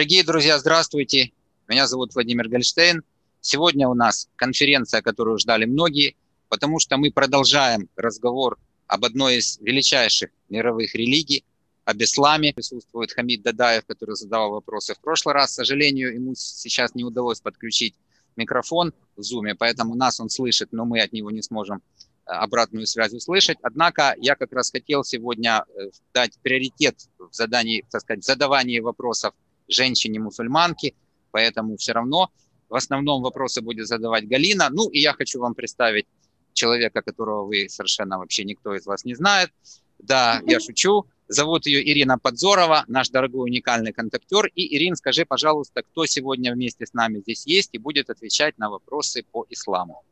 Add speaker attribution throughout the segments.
Speaker 1: Дорогие друзья, здравствуйте. Меня зовут Владимир Гольштейн. Сегодня у нас конференция, которую ждали многие, потому что мы продолжаем разговор об одной из величайших мировых религий, об исламе. Присутствует Хамид Дадаев, который задавал вопросы в прошлый раз. К сожалению, ему сейчас не удалось подключить микрофон в Zoom, поэтому нас он слышит, но мы от него не сможем э, обратную связь услышать. Однако я как раз хотел сегодня э, дать приоритет в задании, так сказать, задавании вопросов женщине-мусульманке, поэтому все равно в основном вопросы будет задавать Галина. Ну и я хочу вам представить человека, которого вы совершенно вообще никто из вас не знает. Да, я шучу. Зовут ее Ирина Подзорова, наш дорогой уникальный контактер. И, Ирин, скажи, пожалуйста, кто сегодня вместе с нами здесь есть и будет отвечать на вопросы по исламу.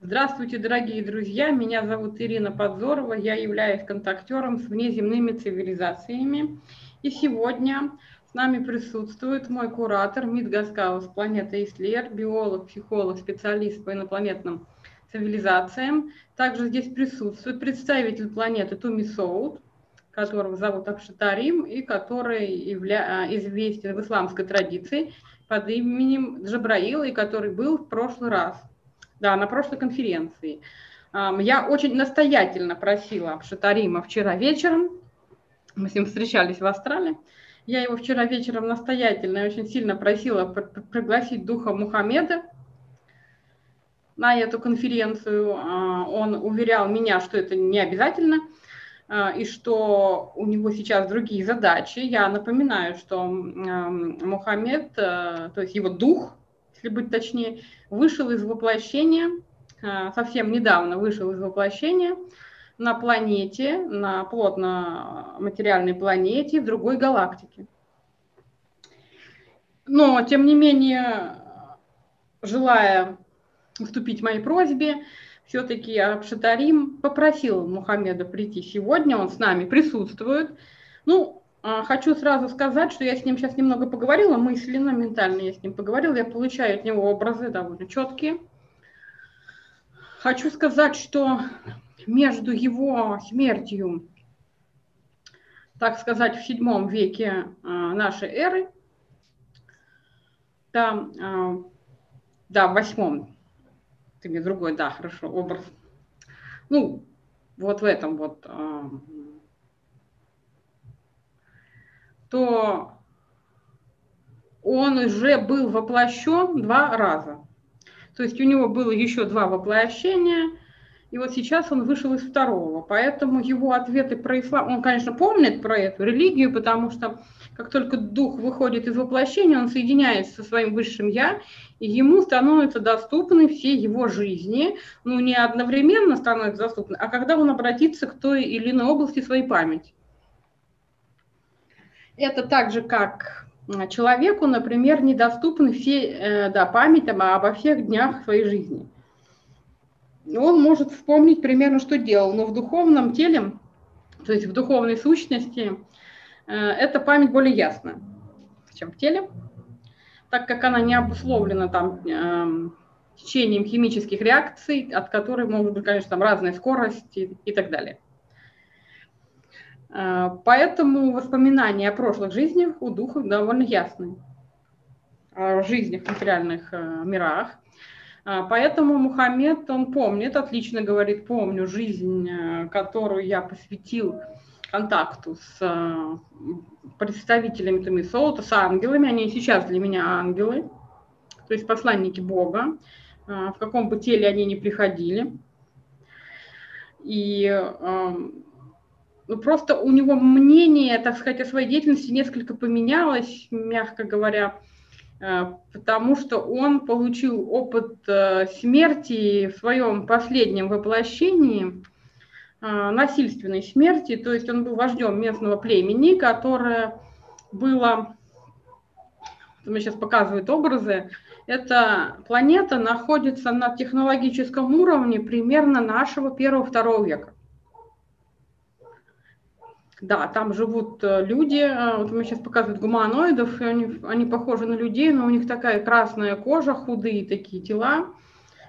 Speaker 2: Здравствуйте, дорогие друзья. Меня зовут Ирина Подзорова. Я являюсь контактером с внеземными цивилизациями. И сегодня с нами присутствует мой куратор Мид Гаскаус, планета Ислер, биолог, психолог, специалист по инопланетным цивилизациям. Также здесь присутствует представитель планеты Туми Соут, которого зовут Абшатарим и который явля... А, известен в исламской традиции под именем Джабраила и который был в прошлый раз, да, на прошлой конференции. Я очень настоятельно просила Абшатарима вчера вечером, мы с ним встречались в Австралии, я его вчера вечером настоятельно и очень сильно просила пригласить духа Мухаммеда на эту конференцию. А, он уверял меня, что это не обязательно, а, и что у него сейчас другие задачи. Я напоминаю, что Мухаммед, а, то есть его дух, если быть точнее, вышел из воплощения, совсем недавно вышел из воплощения – на планете, на плотно материальной планете в другой галактике. Но, тем не менее, желая уступить моей просьбе, все-таки Абшатарим попросил Мухаммеда прийти сегодня, он с нами присутствует. Ну, а, хочу сразу сказать, что я с ним сейчас немного поговорила, мысленно, ментально я с ним поговорила, я получаю от него образы довольно четкие. Хочу сказать, что между его смертью, так сказать, в седьмом веке а, нашей эры, да, а, да, в восьмом, ты мне другой, да, хорошо, образ, ну, вот в этом вот, а, то он уже был воплощен два раза. То есть у него было еще два воплощения, и вот сейчас он вышел из второго. Поэтому его ответы про ислам, он, конечно, помнит про эту религию, потому что как только дух выходит из воплощения, он соединяется со своим высшим я, и ему становятся доступны все его жизни. Ну, не одновременно становятся доступны, а когда он обратится к той или иной области своей памяти. Это так же, как человеку, например, недоступны все э, да, память обо всех днях своей жизни – он может вспомнить примерно, что делал, но в духовном теле, то есть в духовной сущности, э, эта память более ясна, чем в теле, так как она не обусловлена там эм, течением химических реакций, от которых может быть, конечно, там разная скорость и, так далее. Э, поэтому воспоминания о прошлых жизнях у духа довольно ясны. О жизнях в материальных э, мирах – поэтому Мухаммед, он помнит, отлично говорит, помню жизнь, э, которую я посвятил контакту с э, представителями Тамисоута, с ангелами, они сейчас для меня ангелы, то есть посланники Бога, э, в каком бы теле они ни приходили. И ну, просто у него мнение, так сказать, о своей деятельности несколько поменялось, мягко говоря, потому что он получил опыт э, смерти в своем последнем воплощении, э, насильственной смерти, то есть он был вождем местного племени, которое было, мне сейчас показывают образы, эта планета находится на технологическом уровне примерно нашего первого-второго века. Да, там живут э, люди, э, вот мне сейчас показывают гуманоидов, и они, они похожи на людей, но у них такая красная кожа, худые такие тела,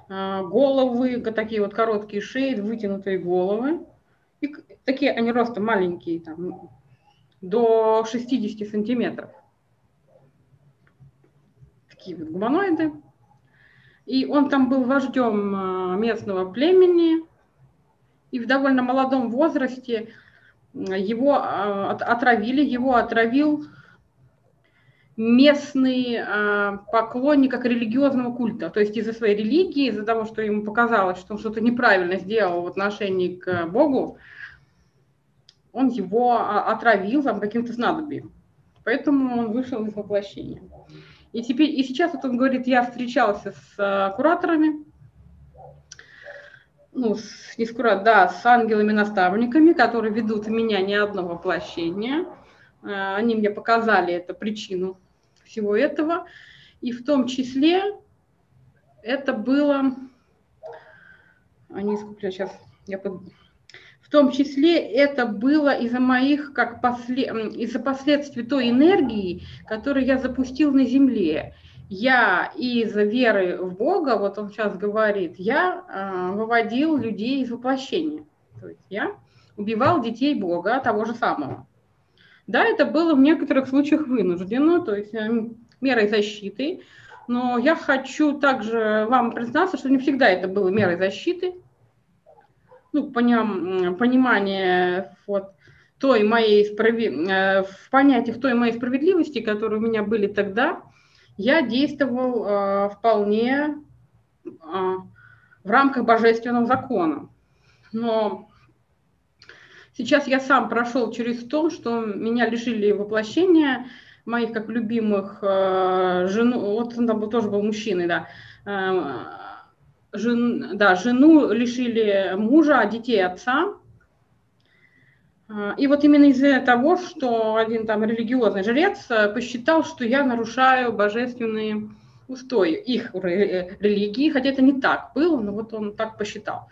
Speaker 2: э, головы, такие вот короткие шеи, вытянутые головы. И такие они ростом маленькие, там, до 60 сантиметров. такие вот гуманоиды. И он там был вождем местного племени, и в довольно молодом возрасте его отравили, его отравил местный э, поклонник как религиозного культа, то есть из-за своей религии, из-за того, что ему показалось, что он что-то неправильно сделал в отношении к Богу, он его отравил там каким-то снадобьем. Поэтому он вышел из воплощения. И, теперь, и сейчас вот он говорит, я встречался с кураторами, ну, с, не с да, с ангелами-наставниками, которые ведут меня не одно воплощение. Э, они мне показали эту причину всего этого. И в том числе это было... Они сколько сейчас... Я под... В том числе это было из-за моих, как после, из-за последствий той энергии, которую я запустил на Земле. Я из-за веры в Бога, вот он сейчас говорит, я э, выводил людей из воплощения. То есть я убивал детей Бога, того же самого. Да, это было в некоторых случаях вынуждено, то есть э, мерой защиты, но я хочу также вам признаться, что не всегда это было мерой защиты. Ну, поним, понимание вот той моей справи... Э, в понятиях той моей справедливости, которые у меня были тогда, я действовал э, вполне э, в рамках божественного закона. Но сейчас я сам прошел через то, что меня лишили воплощения моих как любимых э, жену, вот он там тоже был мужчиной, да, э, жен, да, жену лишили мужа, а детей отца. Э, и вот именно из-за того, что один там религиозный жрец посчитал, что я нарушаю божественные устои их религии, хотя это не так было, но вот он так посчитал.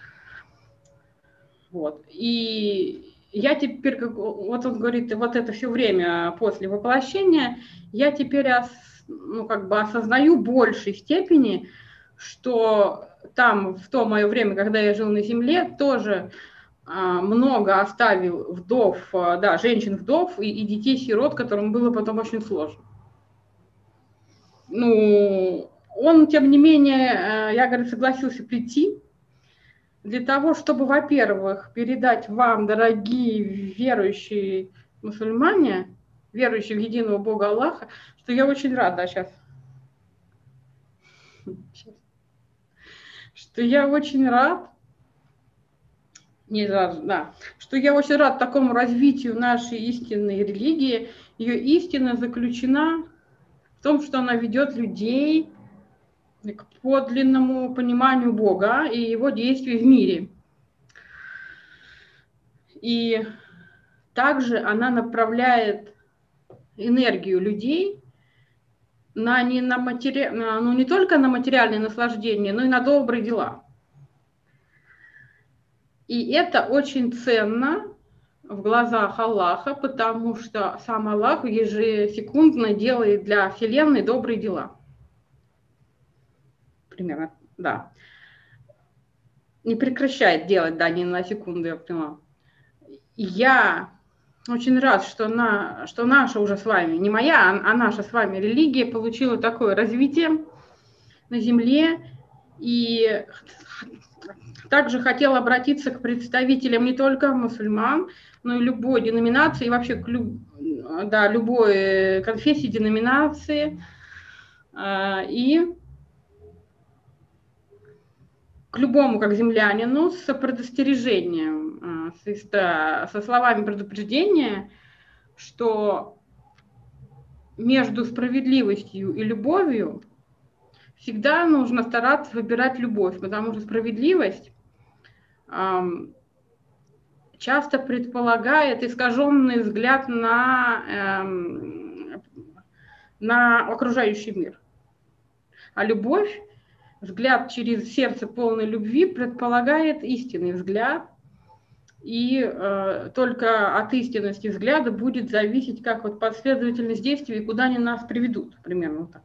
Speaker 2: Вот. И я теперь, как, вот он говорит, вот это все время после воплощения, я теперь ос, ну, как бы осознаю большей степени, что там, в то мое время, когда я жил на земле, тоже а, много оставил вдов, а, да, женщин-вдов и, и детей-сирот, которым было потом очень сложно. Ну, он, тем не менее, э, я, говорю, согласился прийти, для того, чтобы, во-первых, передать вам, дорогие верующие мусульмане, верующие в единого Бога Аллаха, что я очень рада сейчас. Что я очень рад, не сразу, да, что я очень рад такому развитию нашей истинной религии. Ее истина заключена в том, что она ведет людей к подлинному пониманию Бога и его действий в мире. И также она направляет энергию людей на не, на матери... ну, не только на материальное наслаждение, но и на добрые дела. И это очень ценно в глазах Аллаха, потому что сам Аллах ежесекундно делает для Вселенной добрые дела примерно, да. Не прекращает делать, да, ни на секунду, я поняла. Я очень рад, что, на, что наша уже с вами, не моя, а, а наша с вами религия получила такое развитие на Земле. И также хотела обратиться к представителям не только мусульман, но и любой деноминации, и вообще к люб, да, любой конфессии, деноминации. А, и к любому как землянину с предостережением, а, со словами предупреждения, что между справедливостью и любовью всегда нужно стараться выбирать любовь, потому что справедливость часто предполагает искаженный взгляд на, эм, на окружающий мир. А любовь взгляд через сердце полной любви предполагает истинный взгляд, и э, только от истинности взгляда будет зависеть, как вот последовательность действий, куда они нас приведут, примерно вот так.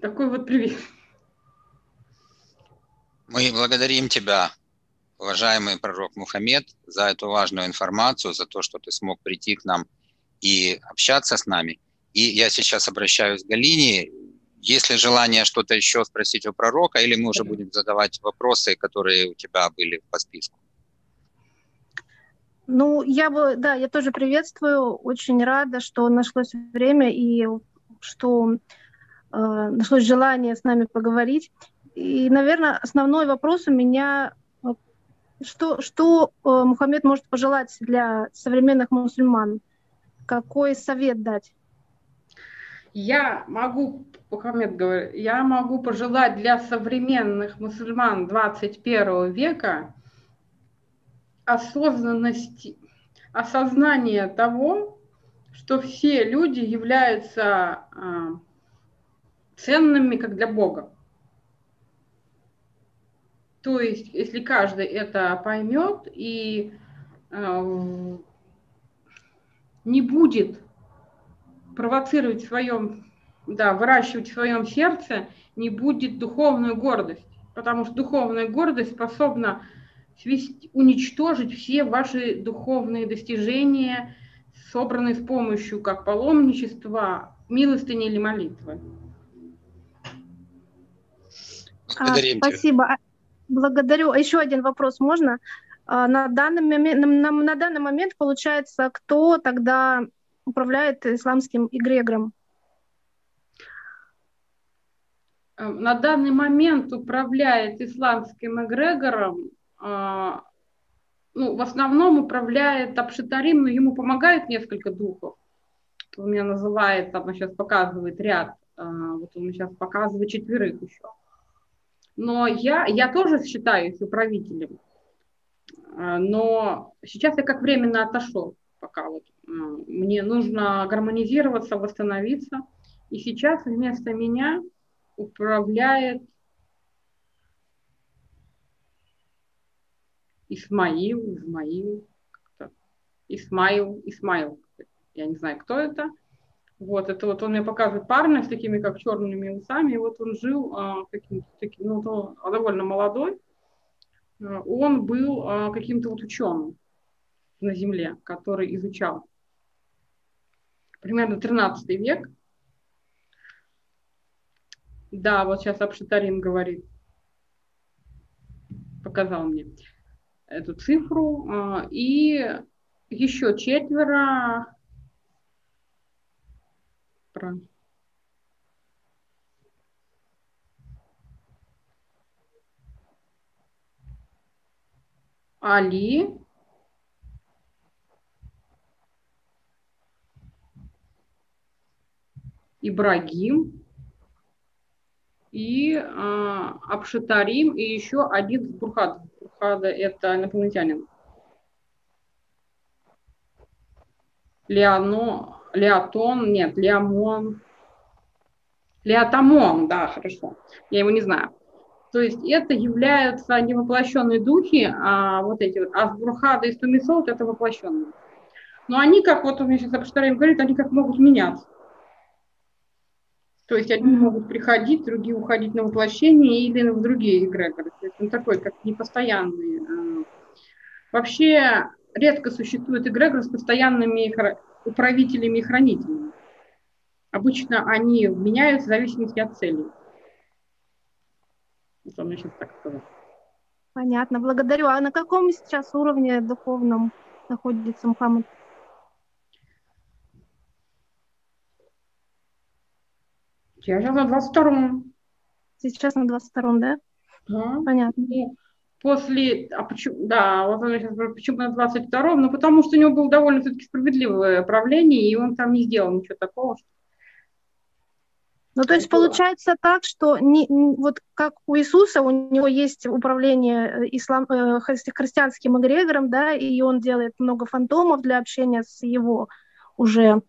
Speaker 2: Такой вот привет.
Speaker 1: Мы благодарим тебя, уважаемый пророк Мухаммед, за эту важную информацию, за то, что ты смог прийти к нам и общаться с нами. И я сейчас обращаюсь к Галине. Есть ли желание что-то еще спросить у пророка, или мы уже будем задавать вопросы, которые у тебя были по списку?
Speaker 3: Ну, я бы, да, я тоже приветствую. Очень рада, что нашлось время и что нашлось желание с нами поговорить. И, наверное, основной вопрос у меня, э, что, что э, Мухаммед может пожелать для современных мусульман? Какой совет дать?
Speaker 2: Я могу, Мухаммед говорит, я могу пожелать для современных мусульман 21 века осознанности, осознание того, что все люди являются э, ценными как для Бога. То есть, если каждый это поймет и э, не будет провоцировать в своем, да, выращивать в своем сердце, не будет духовную гордость. Потому что духовная гордость способна свести, уничтожить все ваши духовные достижения, собранные с помощью как паломничества, милостыни или молитвы.
Speaker 3: А, спасибо. А, благодарю. Еще один вопрос можно? А, на данный момент, на, на данный момент получается, кто тогда управляет исламским эгрегором?
Speaker 2: На данный момент управляет исламским эгрегором а, ну, в основном управляет Апшитарим, но ему помогает несколько духов. Он меня называет, там он сейчас показывает ряд, а, вот он сейчас показывает четверых еще. Но я, я тоже считаюсь управителем. А, но сейчас я как временно отошел пока вот. Мне нужно гармонизироваться, восстановиться. И сейчас вместо меня управляет Исмаил, Исмаил, Исмаил, Исмаил. Я не знаю, кто это. Вот, это вот он мне показывает парня с такими, как черными усами, и вот он жил а, каким-то таким, ну, то, довольно молодой. А, он был а, каким-то вот ученым на Земле, который изучал примерно 13 век. Да, вот сейчас Абшитарин говорит, показал мне эту цифру. А, и еще четверо Али, Ибрагим и э, Абшатарим и еще один Бурхат. Бурхада – это инопланетянин. Леоно, Леотон, нет, Леомон, Леотамон, да, хорошо, я его не знаю. То есть это являются не воплощенные духи, а вот эти вот, а Бурхада и Стумисолт – это воплощенные. Но они, как вот он мне сейчас Абшатарим говорит, они как могут меняться. То есть одни могут приходить, другие уходить на воплощение или в другие эгрегоры. То есть он такой, как непостоянный. А. Вообще редко существует эгрегор с постоянными управителями и хранителями. Обычно они меняются в зависимости от цели.
Speaker 3: Вот он сейчас так сказал. Понятно, благодарю. А на каком сейчас уровне духовном находится Мухаммад?
Speaker 2: Я сейчас на 22-м.
Speaker 3: Сейчас на 22-м, да?
Speaker 2: Да. Понятно. И после, а почему, да, вот он сейчас почему на 22-м, ну потому что у него было довольно все-таки справедливое правление, и он там не сделал ничего такого.
Speaker 3: Ну, то есть получается так, что не, вот как у Иисуса, у него есть управление э, ислам, э, христианским эгрегором, да, и он делает много фантомов для общения с его уже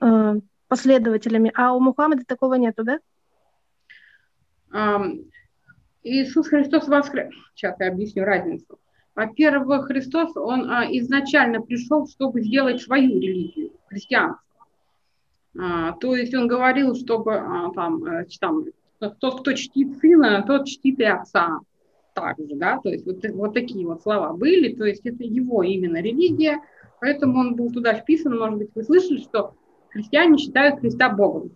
Speaker 3: э, последователями, а у Мухаммеда такого нету, да?
Speaker 2: Иисус Христос воскрес. Сейчас я объясню разницу. Во-первых, Христос, он а, изначально пришел, чтобы сделать свою религию, христианство. А, то есть он говорил, чтобы а, там, э, там, тот, кто чтит сына, тот чтит и отца. Так же, да, то есть вот, вот такие вот слова были, то есть это его именно религия, поэтому он был туда вписан, может быть, вы слышали, что христиане считают Христа Богом.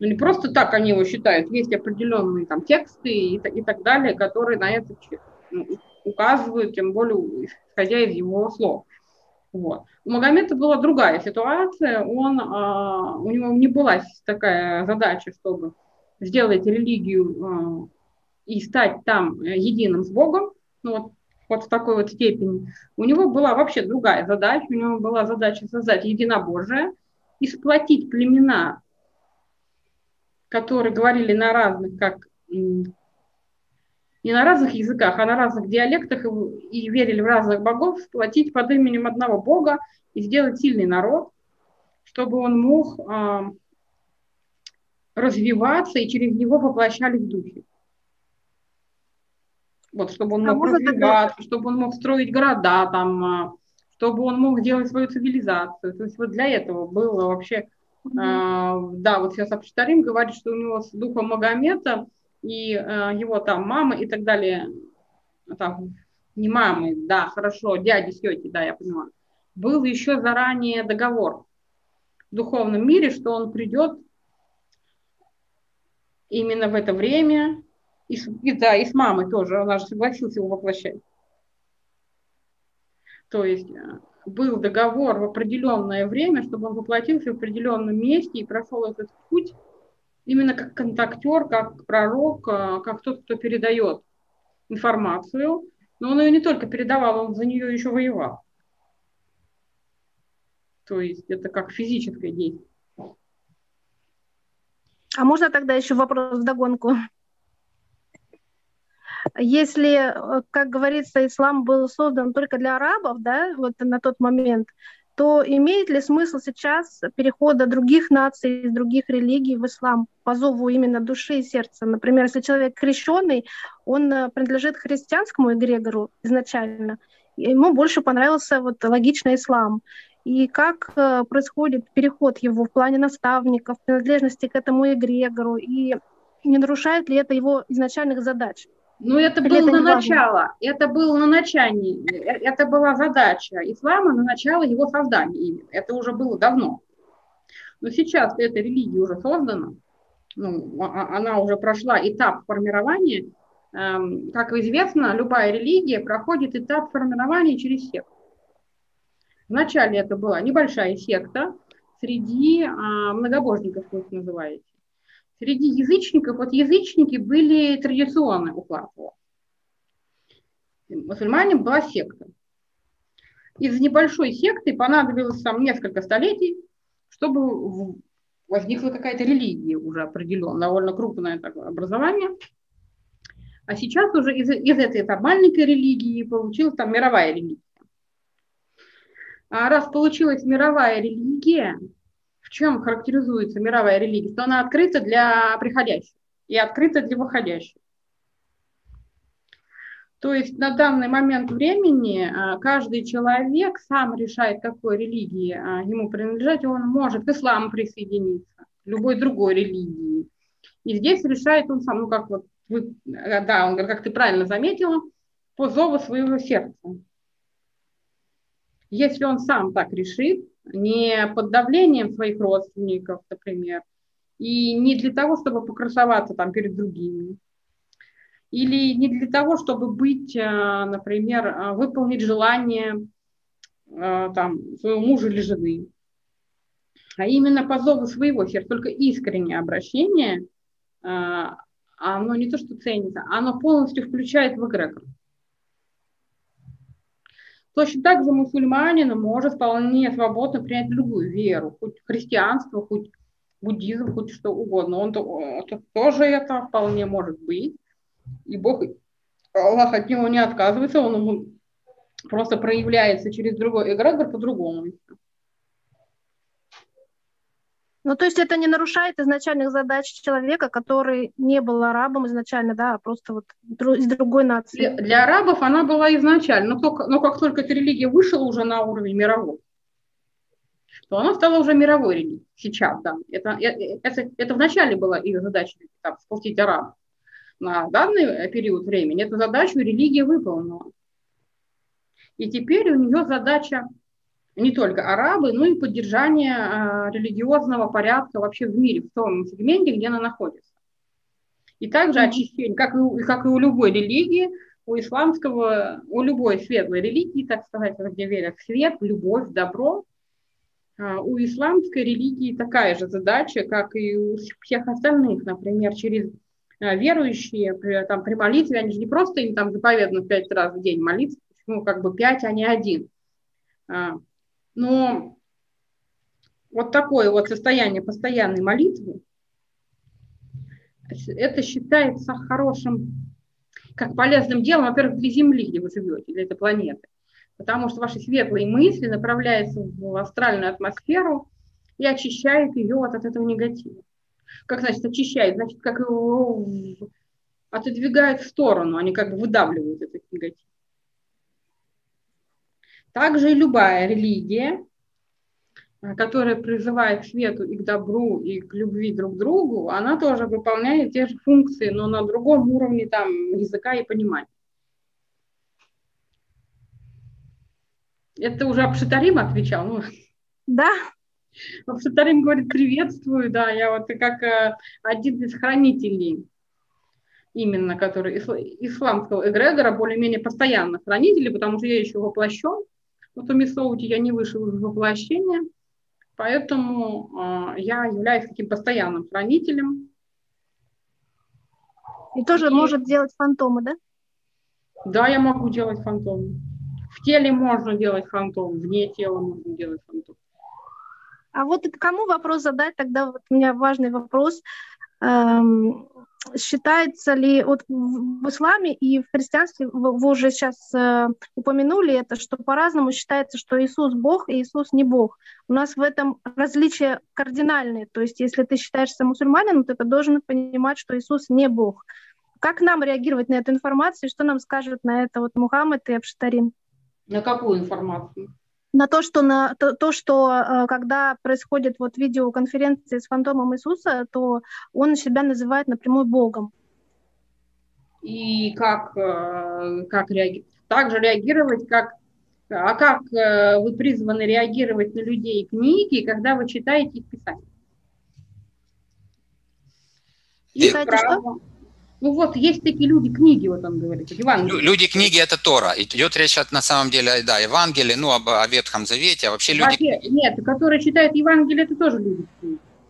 Speaker 2: Но не просто так они его считают, есть определенные там тексты и, и так далее, которые на это ну, указывают, тем более исходя из его слов. Вот. У Магомеда была другая ситуация, он, а, у него не была такая задача, чтобы сделать религию а, и стать там единым с Богом, ну, вот, вот в такой вот степени. У него была вообще другая задача, у него была задача создать единобожие и сплотить племена, которые говорили на разных, как не на разных языках, а на разных диалектах и, верили в разных богов, сплотить под именем одного бога и сделать сильный народ, чтобы он мог э, развиваться и через него воплощались духи. Вот, чтобы он а мог развиваться, чтобы он мог строить города, там, а, чтобы он мог делать свою цивилизацию. То есть вот для этого было вообще, да, вот сейчас Абштарим говорит, что у него с духом Магомета – и э, его там мама и так далее, там, не мамы, да, хорошо, дяди, тети, да, я понимаю, был еще заранее договор в духовном мире, что он придет именно в это время, и, и да, и с мамой тоже, она же согласилась его воплощать. То есть э, был договор в определенное время, чтобы он воплотился в определенном месте и прошел этот путь именно как контактер, как пророк, э, как тот, кто передает информацию. Но он ее не только передавал, он за нее еще воевал. То есть это как физическое действие.
Speaker 3: А можно тогда еще вопрос в догонку? Если, э, как говорится, ислам был создан только для арабов, да, вот на тот момент, то имеет ли смысл сейчас перехода других наций, других религий в ислам по зову именно души и сердца? Например, если человек крещенный, он э, принадлежит христианскому эгрегору изначально, ему больше понравился вот логичный ислам. И как э, происходит переход его в плане наставников, принадлежности к этому эгрегору, и не нарушает ли это его изначальных задач?
Speaker 2: Ну, это было это на начало, это было на начале, э, это была задача ислама на начало его создания именно. Это уже было давно. Но сейчас эта религия уже создана, ну, а, а, она уже прошла этап формирования. Эм, как известно, любая религия проходит этап формирования через секту. Вначале это была небольшая секта среди а, многобожников, как вы их называете. Среди язычников, вот язычники были традиционный уклад. Мусульмане была секта. Из небольшой секты понадобилось там несколько столетий, чтобы возникла какая-то религия уже определенная, довольно крупное такое образование. А сейчас уже из, из этой там, маленькой религии получилась там мировая религия. А раз получилась мировая религия, чем характеризуется мировая религия? Что она открыта для приходящих и открыта для выходящих. То есть на данный момент времени а, каждый человек сам решает, какой религии а, ему принадлежать. Он может к исламу присоединиться, любой другой религии. И здесь решает он сам, ну как вот вы, да, он, как ты правильно заметила, по зову своего сердца. Если он сам так решит, не под давлением своих родственников, например, и не для того, чтобы покрасоваться там перед другими, или не для того, чтобы быть, э, например, э, выполнить желание э, там, своего мужа или жены, а именно по зову своего сердца, только искреннее обращение, оно не то, что ценится, оно полностью включает в эгрегор. Точно так же мусульманин может вполне свободно принять любую веру, хоть христианство, хоть буддизм, хоть что угодно. Он то, тоже это вполне может быть. И Бог, Аллах от него не отказывается, он ему просто проявляется через другой эгрегор по-другому.
Speaker 3: Ну, то есть это не нарушает изначальных задач человека, который не был арабом изначально, да, а просто вот из другой нации.
Speaker 2: Для, арабов она была изначально, но, только, но как только эта религия вышла уже на уровень мировой, то она стала уже мировой религией сейчас, да. Это, э, э, это, это вначале была их задача, там, спустить арабов. На данный период времени эту задачу религия выполнила. И теперь у нее задача не только арабы, но и поддержание а, религиозного порядка вообще в мире, в том сегменте, где она находится. И также очищение, как и, как и у любой религии, у исламского, у любой светлой религии, так сказать, где верят в свет, в любовь, в добро, а, у исламской религии такая же задача, как и у всех остальных, например, через а, верующие, там, при молитве, они же не просто им там заповедано пять раз в день молиться, ну, как бы пять, а не один. Но вот такое вот состояние постоянной молитвы, это считается хорошим, как полезным делом, во-первых, для Земли, где вы живете, для этой планеты. Потому что ваши светлые мысли направляются в астральную атмосферу и очищают ее вот от этого негатива. Как значит очищает? Значит, как его отодвигают в сторону, они как бы выдавливают этот негатив. Также и любая религия, э, которая призывает к свету и к добру, и к любви друг к другу, она тоже выполняет те же функции, но на другом уровне там, языка и понимания. Это уже Абшитарим отвечал? Ну,
Speaker 3: да.
Speaker 2: Абшитарим говорит, приветствую, да, я вот как э, один из хранителей именно, который исламского эгрегора, более-менее постоянно хранители, потому что я еще воплощен в Томи Соути я не вышел из воплощения, поэтому э, я являюсь таким постоянным хранителем.
Speaker 3: И тоже и... может делать фантомы, да?
Speaker 2: Да, я могу делать фантомы. В теле можно делать фантом, вне тела можно делать фантом.
Speaker 3: А вот кому вопрос задать, тогда вот у меня важный вопрос. Эм, считается ли вот в исламе и в христианстве, вы уже сейчас э, упомянули это, что по-разному считается, что Иисус Бог и Иисус не Бог. У нас в этом различия кардинальные. То есть если ты считаешься мусульманином, то ты должен понимать, что Иисус не Бог. Как нам реагировать на эту информацию? Что нам скажут на это вот Мухаммед и Абштарин?
Speaker 2: На какую информацию?
Speaker 3: На то, что, на, то, то, что э, когда происходит вот видеоконференции с фантомом Иисуса, то он себя называет напрямую Богом.
Speaker 2: И как, э, как реагировать? Так же реагировать, как а как э, вы призваны реагировать на людей книги, когда вы читаете их писания?
Speaker 3: Читаете что?
Speaker 2: Ну вот, есть такие люди, книги, вот он говорит,
Speaker 1: Евангелие. Люди, книги – это Тора. Идет речь на самом деле, да, Евангелие, ну, об, о Ветхом Завете, а вообще люди… Вообще,
Speaker 2: нет, которые читают Евангелие, это тоже люди.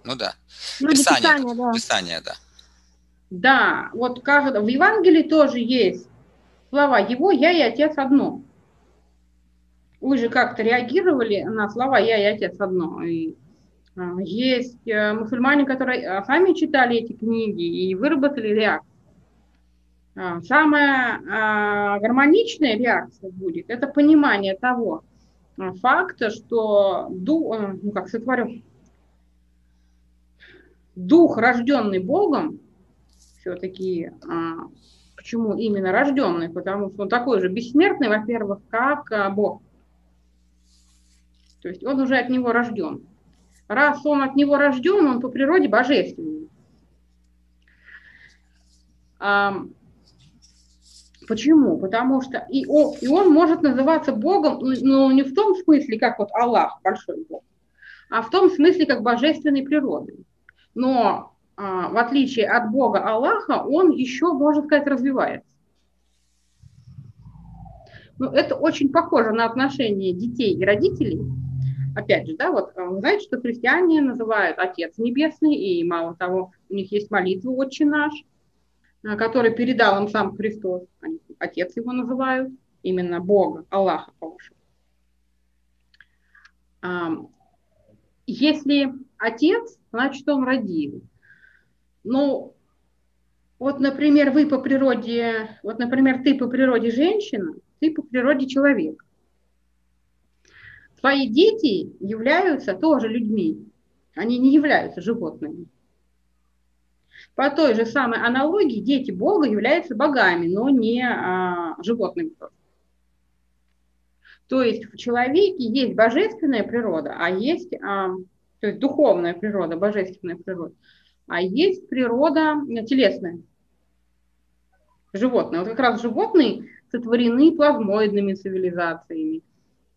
Speaker 1: Ну да.
Speaker 3: Люди Писание, Писания, да.
Speaker 1: Писание, да.
Speaker 2: Да, вот каждый, в Евангелии тоже есть слова «Его, я и Отец одно». Вы же как-то реагировали на слова «Я и Отец одно». И а, есть э, мусульмане, которые сами читали эти книги и выработали реакцию. А, самая а, гармоничная реакция будет, это понимание того а, факта, что дух, ну как сотворен, дух, рожденный Богом, все-таки, почему именно рожденный, потому что он такой же бессмертный, во-первых, как Бог. То есть он уже от него рожден. Раз он от него рожден, он по природе божественный. Почему? Потому что и он, и он может называться Богом, но не в том смысле, как вот Аллах, большой Бог, а в том смысле, как божественной природы. Но а, в отличие от Бога Аллаха, он еще, можно сказать, развивается. Ну, это очень похоже на отношения детей и родителей. Опять же, да, вот вы знаете, что христиане называют Отец Небесный, и мало того, у них есть молитва «Отче наш», который передал им сам Христос, они отец его называют, именно Бога, Аллаха по-вашему. Если отец, значит, он родил. Ну, вот, например, вы по природе, вот, например, ты по природе женщина, ты по природе человек. Твои дети являются тоже людьми, они не являются животными. По той же самой аналогии дети Бога являются богами, но не а, животными. То есть в человеке есть божественная природа, а есть а, то есть духовная природа, божественная природа, а есть природа телесная, животное. Вот как раз животные сотворены плазмоидными цивилизациями,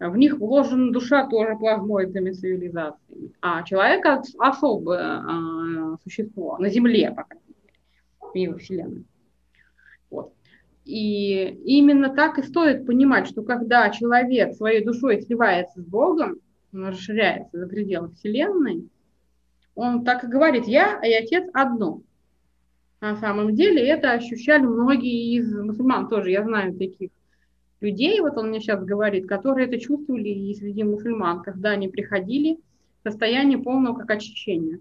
Speaker 2: в них вложена душа тоже плазмоидными цивилизациями. А человек особое э, существо на Земле, по крайней мере, в Вселенной. Вот. И именно так и стоит понимать, что когда человек своей душой сливается с Богом, он расширяется за пределы Вселенной, он так и говорит, я и Отец одно. На самом деле это ощущали многие из мусульман тоже. Я знаю таких людей, вот он мне сейчас говорит, которые это чувствовали и среди мусульман, когда они приходили в состояние полного как очищения.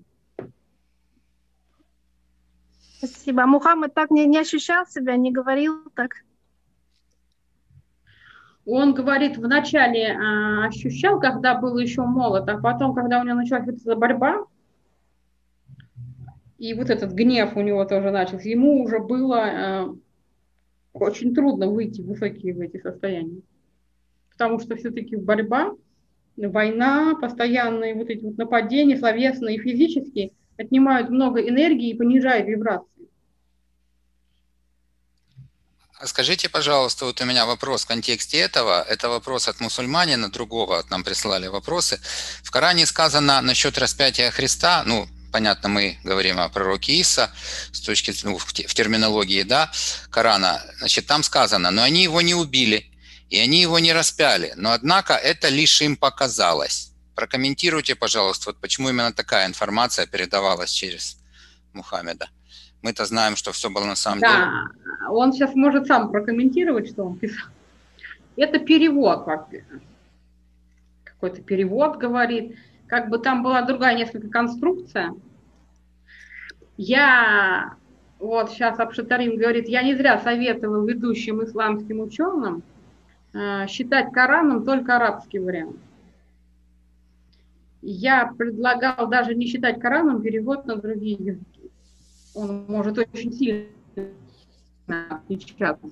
Speaker 3: Спасибо. А Мухаммад так не, не ощущал себя, не говорил так?
Speaker 2: Он говорит, вначале а, ощущал, когда был еще молод, а потом, когда у него началась эта борьба, и вот этот гнев у него тоже начался, ему уже было а, очень трудно выйти высокие в эти состояния. Потому что все-таки борьба, война, постоянные вот эти вот нападения, словесные и физические, отнимают много энергии и понижают вибрации.
Speaker 1: Скажите, пожалуйста, вот у меня вопрос в контексте этого. Это вопрос от мусульманина, другого от нам прислали вопросы. В Коране сказано насчет распятия Христа, ну, понятно, мы говорим о пророке Иса с точки ну, в терминологии, да, Корана. Значит, там сказано, но они его не убили, и они его не распяли. Но, однако, это лишь им показалось. Прокомментируйте, пожалуйста, вот почему именно такая информация передавалась через Мухаммеда. Мы-то знаем, что все было на самом
Speaker 2: да,
Speaker 1: деле.
Speaker 2: Да, он сейчас может сам прокомментировать, что он писал. Это перевод, какой-то перевод говорит. Как бы там была другая несколько конструкция. Я, вот сейчас Абшатарим говорит, я не зря советовал ведущим исламским ученым э, считать Кораном только арабский вариант. Я предлагал даже не считать Кораном перевод на другие языки он может очень сильно отличаться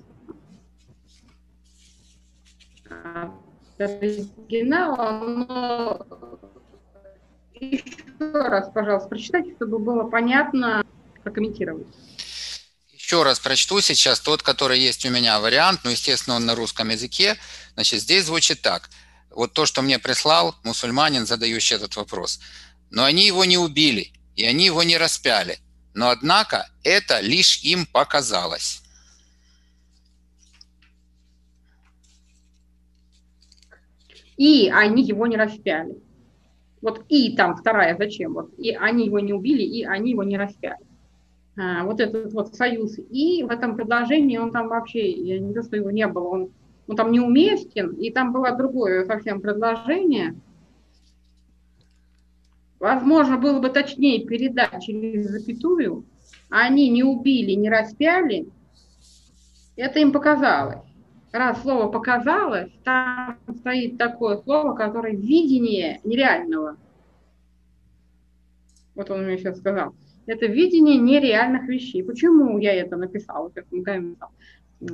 Speaker 2: оригинала, но еще раз, пожалуйста, прочитайте, чтобы было понятно, прокомментировать.
Speaker 1: Еще раз прочту сейчас тот, который есть у меня вариант, ну, естественно, он на русском языке. Значит, здесь звучит так. Вот то, что мне прислал мусульманин, задающий этот вопрос. Но они его не убили, и они его не распяли. Но однако это лишь им показалось.
Speaker 2: И они его не распяли. Вот и там вторая зачем? Вот и они его не убили, и они его не распяли. А, вот этот вот союз. И в этом предложении он там вообще, я не то, что его не было, он, он там неуместен, и там было другое совсем предложение – Возможно, было бы точнее передать через запятую, они не убили, не распяли, это им показалось. Раз слово показалось, там стоит такое слово, которое видение нереального. Вот он мне сейчас сказал. Это видение нереальных вещей. Почему я это написала, как?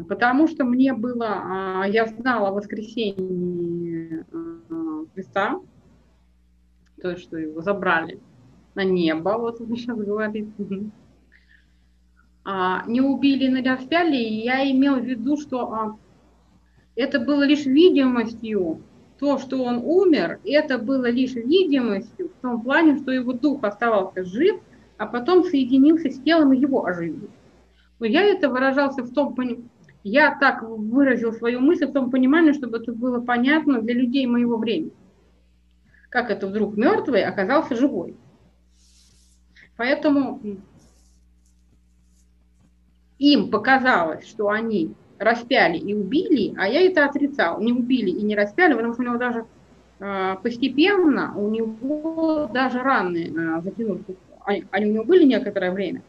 Speaker 2: Потому что мне было, а, я знала о воскресении а, Христа, то, что его забрали на небо, вот он сейчас говорит. А, не убили, не распяли, я имел в виду, что это было лишь видимостью, то, что он умер, это было лишь видимостью в том плане, что его дух оставался жив, а потом соединился с телом и его оживил. Но я это выражался в том понимании, я так выразил свою мысль в том понимании, чтобы это было понятно для людей моего времени как это вдруг мертвый оказался живой. Поэтому им показалось, что они распяли и убили, а я это отрицал. Не убили и не распяли, потому что у него даже э, постепенно, у него даже раны э, затянулись. Они, они у него были некоторое время.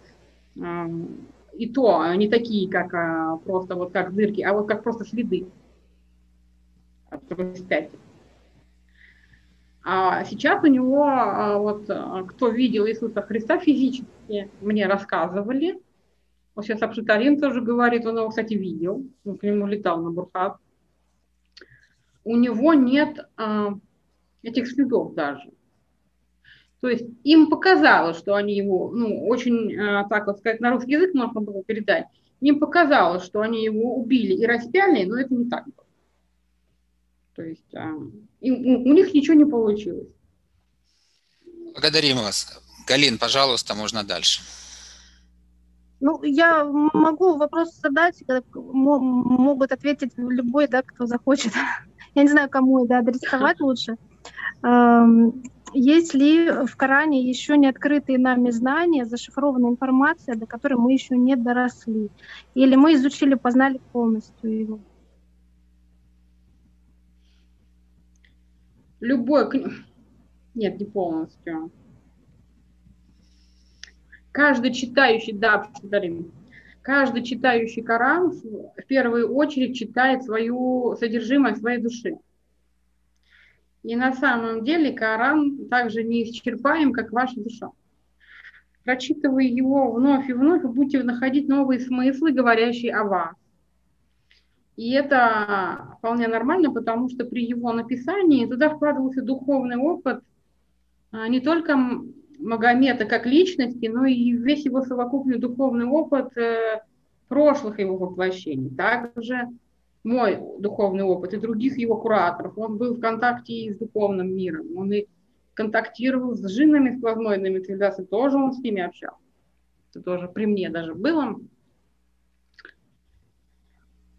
Speaker 2: Э, и то не такие, как э, просто вот как дырки, а вот как просто следы от распятия. А сейчас у него, а, вот а, кто видел Иисуса Христа физически, мне рассказывали. Вот сейчас Абшитарин тоже говорит, он его, кстати, видел, он к нему летал на Бурхат. У него нет а, этих следов даже. То есть им показалось, что они его, ну, очень, а, так вот сказать, на русский язык можно было передать, им показалось, что они его убили и распяли, но это не так было. То есть а, и, у, у них ничего не получилось.
Speaker 1: Благодарим вас. Галин, пожалуйста, можно дальше.
Speaker 3: Ну, я могу вопрос задать, могут ответить любой, да, кто захочет. Я не знаю, кому это адресовать лучше. Эм, есть ли в Коране еще не открытые нами знания, зашифрованная информация, до которой мы еще не доросли? Или мы изучили, познали полностью его?
Speaker 2: Любой... Нет, не полностью каждый читающий, да, повторим, каждый читающий Коран в первую очередь читает свою содержимое своей души. И на самом деле Коран также неисчерпаем, как ваша душа. Прочитывая его вновь и вновь, вы будете находить новые смыслы, говорящие о вас. И это вполне нормально, потому что при его написании туда вкладывался духовный опыт а, не только Магомета как личности, но и весь его совокупный духовный опыт э, прошлых его воплощений. Также мой духовный опыт и других его кураторов. Он был в контакте и с духовным миром. Он и контактировал с джиннами, с плазмоидными цивилизациями, тоже он с ними общался. Это тоже при мне даже было.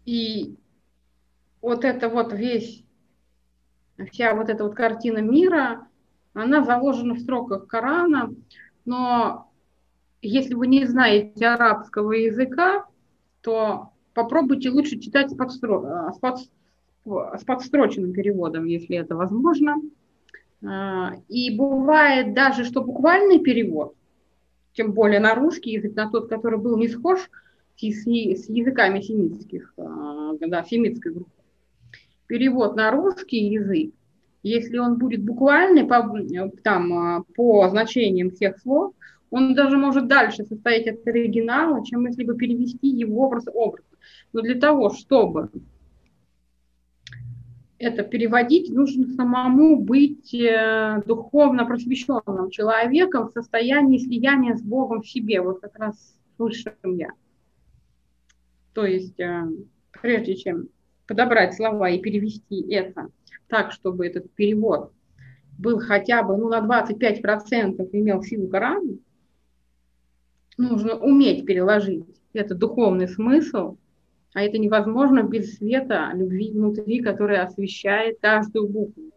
Speaker 2: И вот это вот весь, вся вот эта вот картина мира, она заложена в строках Корана, но если вы не знаете арабского языка, то попробуйте лучше читать с, подстро... с, под... с подстроченным переводом, если это возможно. А, и бывает даже, что буквальный перевод, тем более на русский язык, на тот, который был не схож с, языками семитских, а, да, семитской группы, перевод на русский язык если он будет буквальный по, там, а, по значениям всех слов, он даже может дальше состоять от оригинала, чем если бы перевести его образ образ. Но для того, чтобы это переводить, нужно самому быть э, духовно просвещенным человеком в состоянии слияния с Богом в себе. Вот как раз высшим я. То есть, э, прежде чем подобрать слова и перевести это так, чтобы этот перевод был хотя бы ну, на 25% имел силу Корана, нужно уметь переложить этот духовный смысл, а это невозможно без света любви внутри, которая освещает каждую букву.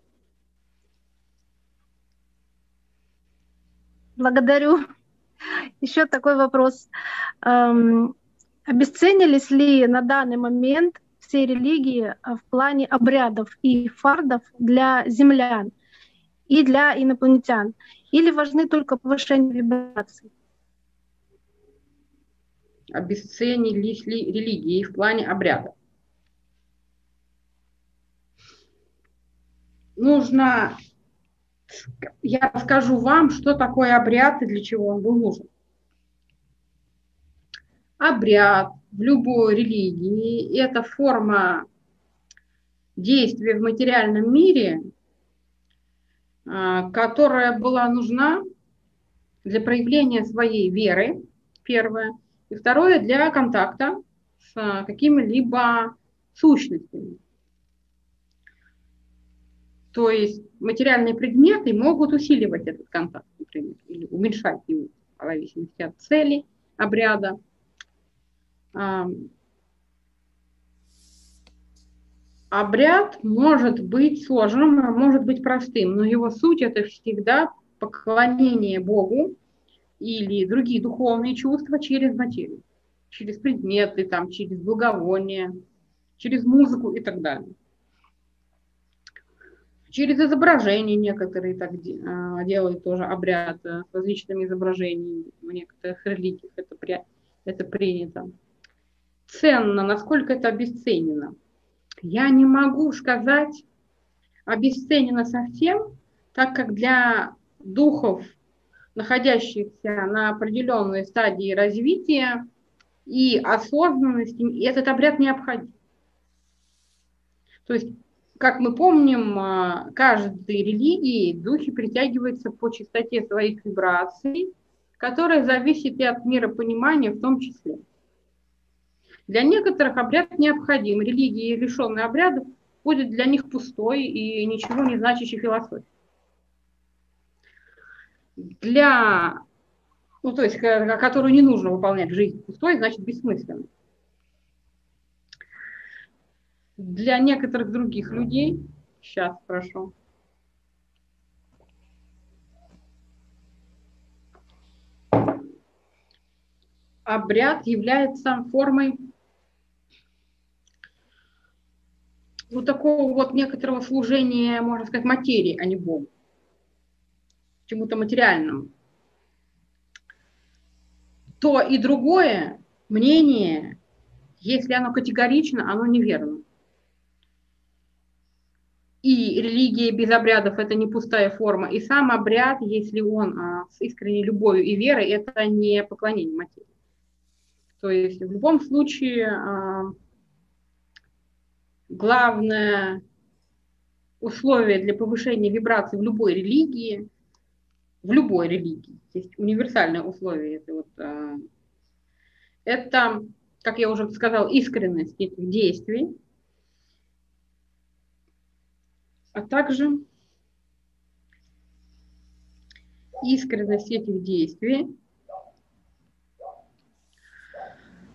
Speaker 3: Благодарю. Еще такой вопрос. Эм, обесценились ли на данный момент все религии а, в плане обрядов и фардов для землян и для инопланетян? Или важны только повышение вибраций?
Speaker 2: Ли религии в плане обрядов? Нужно, я расскажу вам, что такое обряд и для чего он был нужен. Обряд в любой религии – это форма действия в материальном мире, а, которая была нужна для проявления своей веры, первое, и второе, для контакта с какими-либо сущностями. То есть материальные предметы могут усиливать этот контакт, например, или уменьшать его, в зависимости от цели обряда обряд может быть сложным, а может быть простым, но его суть это всегда поклонение Богу или другие духовные чувства через материю, через предметы, там, через благовоние, через музыку и так далее. Через изображения некоторые так а, делают тоже обряд с различными изображениями в некоторых религиях это, это принято ценно, насколько это обесценено. Я не могу сказать обесценено совсем, так как для духов, находящихся на определенной стадии развития и осознанности, этот обряд необходим. То есть, как мы помним, а, каждой религии духи притягиваются по частоте своих вибраций, которая зависит и от миропонимания в том числе. Для некоторых обряд необходим. Религии, лишенные обрядов, будет для них пустой и ничего не значащей философией. Для, ну то есть, которую не нужно выполнять в жизни, пустой значит бессмысленный. Для некоторых других людей, сейчас прошу, обряд является формой ну, такого вот некоторого служения, можно сказать, материи, а не Богу, чему-то материальному. То и другое мнение, если оно категорично, оно неверно. И религия без обрядов – это не пустая форма. И сам обряд, если он а, с искренней любовью и верой, это не поклонение материи. То есть в любом случае а, главное условие для повышения вибраций в любой религии, в любой религии, есть универсальное условие, это, вот, а, это, как я уже сказал, искренность этих действий, а также искренность этих действий,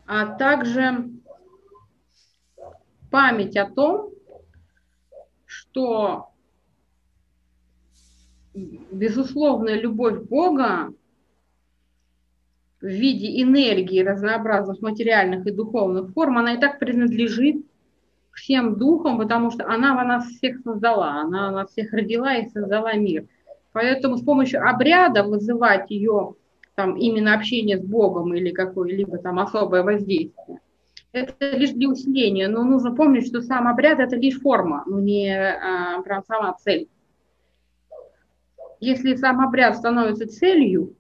Speaker 2: а также память о том, что безусловная любовь Бога в виде энергии разнообразных материальных и духовных форм, она и так принадлежит всем духам, потому что она нас всех создала, она нас всех родила и создала мир. Поэтому с помощью обряда вызывать ее там именно общение с Богом или какое-либо там особое воздействие. Это лишь для усиления, но нужно помнить, что сам обряд это лишь форма, но не а, прям сама цель. Если сам обряд становится целью,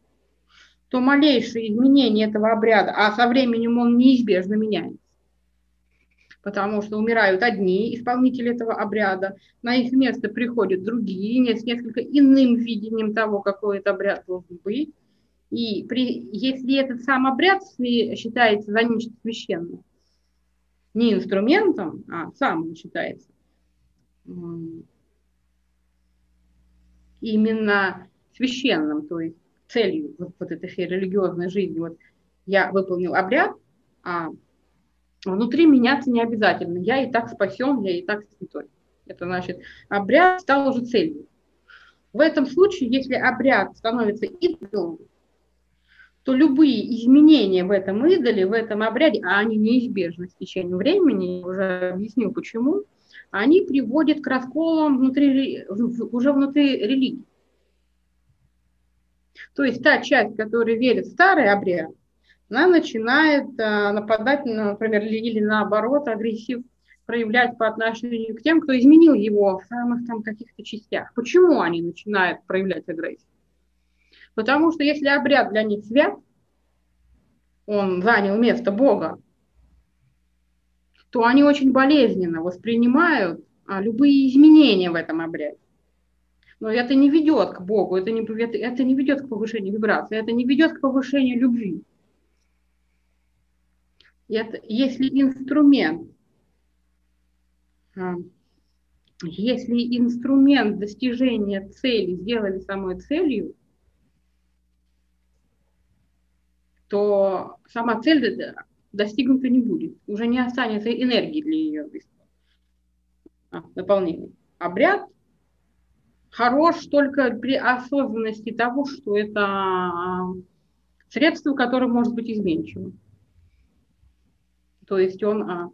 Speaker 2: то малейшее изменение этого обряда, а со временем он неизбежно меняется, потому что умирают одни исполнители этого обряда, на их место приходят другие, с несколько иным видением того, какой этот обряд должен быть, и при, если этот сам обряд считается за нечто священным, не инструментом, а сам он считается именно священным, то есть целью вот, вот этой религиозной жизни. Вот я выполнил обряд, а внутри меняться не обязательно. Я и так спасен, я и так святой. Это значит, обряд стал уже целью. В этом случае, если обряд становится идолом, то любые изменения в этом идоле, в этом обряде, а они неизбежны с течением времени, я уже объясню почему, они приводят к расколам внутри, уже внутри религии. То есть та часть, которая верит в старый обряд, она начинает а, нападать, например, или наоборот, агрессив проявлять по отношению к тем, кто изменил его в самых там каких-то частях. Почему они начинают проявлять агрессию? Потому что если обряд для них свят, он занял место Бога, то они очень болезненно воспринимают а, любые изменения в этом обряде. Но это не ведет к Богу, это не, это, это не ведет к повышению вибрации, это не ведет к повышению любви. Это, если инструмент, а, если инструмент достижения цели сделали самой целью, то сама цель достигнута не будет. Уже не останется энергии для ее а, наполнения. Обряд хорош только при осознанности того, что это а, средство, которое может быть изменчивым. То есть он а,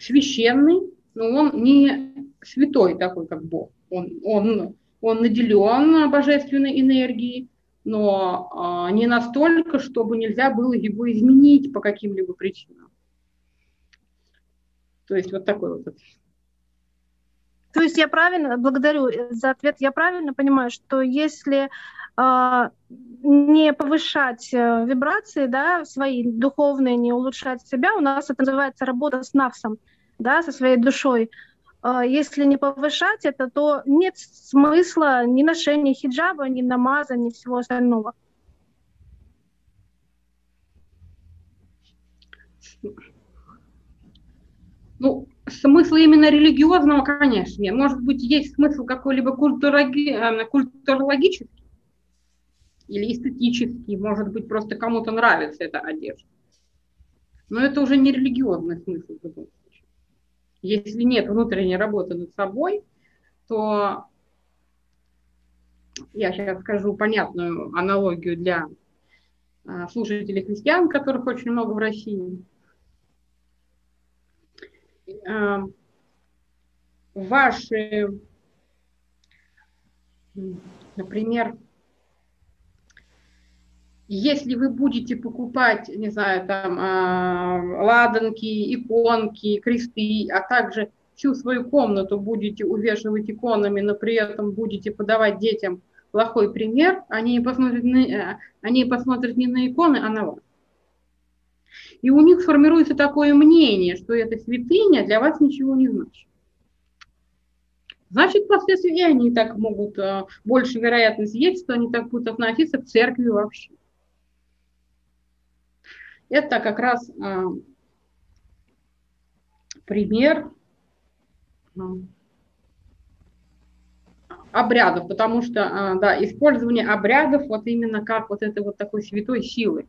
Speaker 2: священный, но он не святой такой, как Бог. Он, он, он наделен божественной энергией, но а, не настолько, чтобы нельзя было его изменить по каким-либо причинам. То есть вот такой вот.
Speaker 3: То есть я правильно, благодарю за ответ, я правильно понимаю, что если э, не повышать э, вибрации, да, свои духовные, не улучшать себя, у нас это называется работа с навсом, да, со своей душой, если не повышать это, то нет смысла ни ношения хиджаба, ни намаза, ни всего остального.
Speaker 2: Ну, смысла именно религиозного, конечно, нет. Может быть, есть смысл какой-либо культурологи, э, культурологический или эстетический, может быть, просто кому-то нравится эта одежда. Но это уже не религиозный смысл случае. Если нет внутренней работы над собой, то я сейчас скажу понятную аналогию для а, слушателей христиан, которых очень много в России. А, ваши, например, если вы будете покупать, не знаю, там, э, ладанки, иконки, кресты, а также всю свою комнату будете увешивать иконами, но при этом будете подавать детям плохой пример, они посмотрят, на, э, они посмотрят не на иконы, а на вас. И у них формируется такое мнение, что эта святыня для вас ничего не значит. Значит, впоследствии они так могут, э, больше вероятность есть, что они так будут относиться к церкви вообще. Это как раз э, пример э, обрядов, потому что, э, да, использование обрядов вот именно как вот это вот такой святой силы.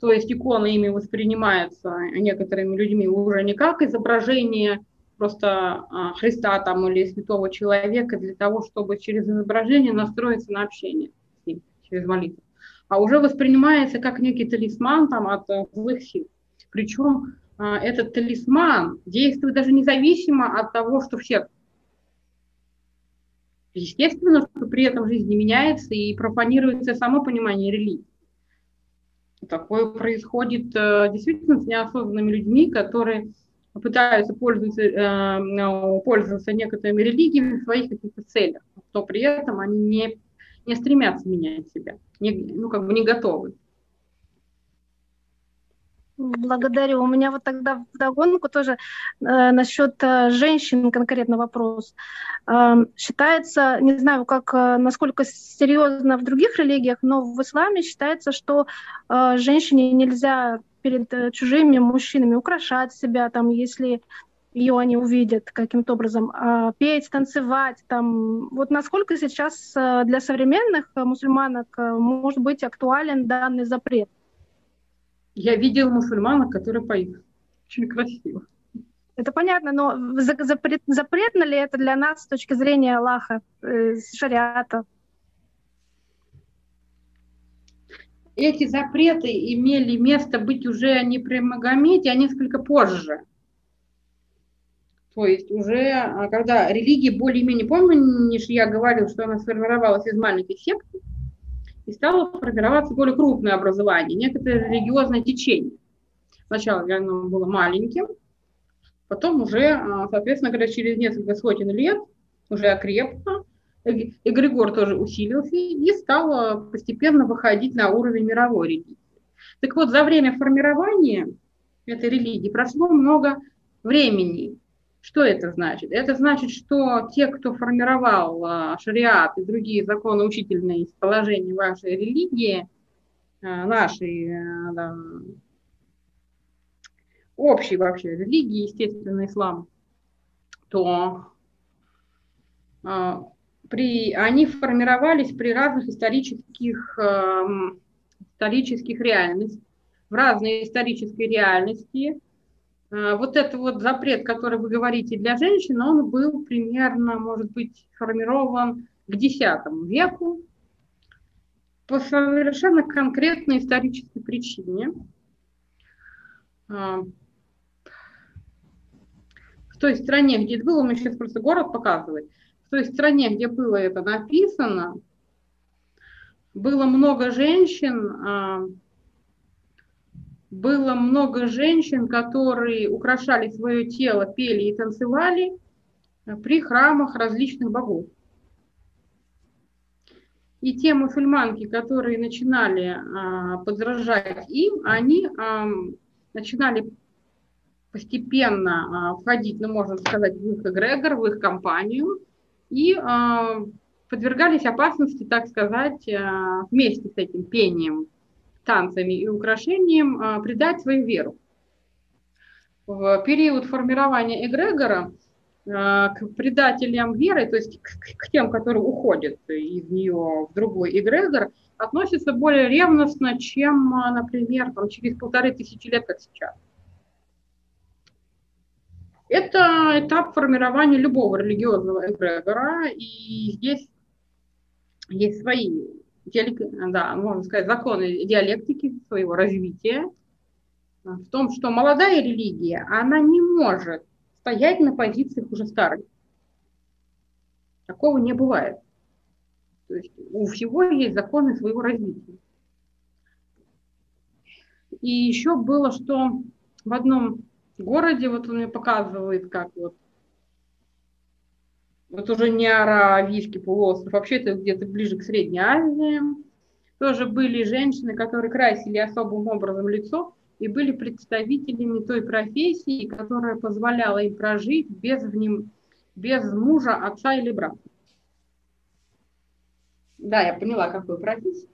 Speaker 2: То есть икона ими воспринимается некоторыми людьми уже не как изображение просто Христа там или святого человека для того, чтобы через изображение настроиться на общение с ним через молитву а уже воспринимается как некий талисман там, от э, злых сил. Причем а, этот талисман действует даже независимо от того, что все. Естественно, что при этом жизнь не меняется и профанируется само понимание религии. Такое происходит э, действительно с неосознанными людьми, которые пытаются пользоваться, э, пользоваться некоторыми религиями в своих каких-то целях, но при этом они не не стремятся менять себя, не, ну, как бы не готовы.
Speaker 3: Благодарю. У меня вот тогда в догонку тоже э, насчет э, женщин конкретно вопрос. Э, считается, не знаю, как, э, насколько серьезно в других религиях, но в исламе считается, что э, женщине нельзя перед э, чужими мужчинами украшать себя, там, если ее они увидят каким-то образом, а, петь, танцевать, там, вот насколько сейчас э, для современных мусульманок э, может быть актуален данный запрет?
Speaker 2: Я видел мусульманок, которые поют. Очень красиво.
Speaker 3: Это понятно, но запрет, запретно ли это для нас с точки зрения Аллаха, э, шариата?
Speaker 2: Эти запреты имели место быть уже не при Магомете, а несколько позже. То есть уже, а, когда религия более-менее, помнишь, я говорил, что она сформировалась из маленькой секты, и стало формироваться более крупное образование, некоторое религиозное течение. Сначала оно было маленьким, потом уже, а, соответственно, когда через несколько сотен лет уже окрепло, эгрегор тоже усилился и стал постепенно выходить на уровень мировой религии. Так вот, за время формирования этой религии прошло много времени, что это значит? Это значит, что те, кто формировал а, шариат и другие законы учительные положения вашей религии, а, нашей а, да, общей вообще религии, естественно, ислам, то при, они формировались при разных исторических, исторических реальностях, в разной исторической реальности Э, вот этот вот запрет, который вы говорите для женщин, он был примерно, может быть, сформирован к X веку по совершенно конкретной исторической причине. Э, в той стране, где это было, он сейчас просто город показывает, в той стране, где было это написано, было много женщин, э, было много женщин, которые украшали свое тело, пели и танцевали э, при храмах различных богов. И те мусульманки, которые начинали а, подражать им, они а, начинали постепенно а, входить, ну, можно сказать, в их эгрегор, в их компанию, и а, подвергались опасности, так сказать, а, вместе с этим пением танцами и украшением а, предать свою веру. в период формирования эгрегора э, к предателям веры, то есть к, к тем, которые уходят из нее в другой эгрегор, относятся более ревностно, чем, например, там, через полторы тысячи лет, как сейчас. Это этап формирования любого религиозного эгрегора, и здесь есть свои да, можно сказать, законы диалектики своего развития, в том, что молодая религия, она не может стоять на позициях уже старой. Такого не бывает. То есть у всего есть законы своего развития. И еще было, что в одном городе, вот он мне показывает, как вот, вот уже не Аравийский полуостров, вообще это где-то ближе к Средней Азии, тоже были женщины, которые красили особым образом лицо и были представителями той профессии, которая позволяла им прожить без, вним... без мужа, отца или брата. Да, я поняла, какую профессию.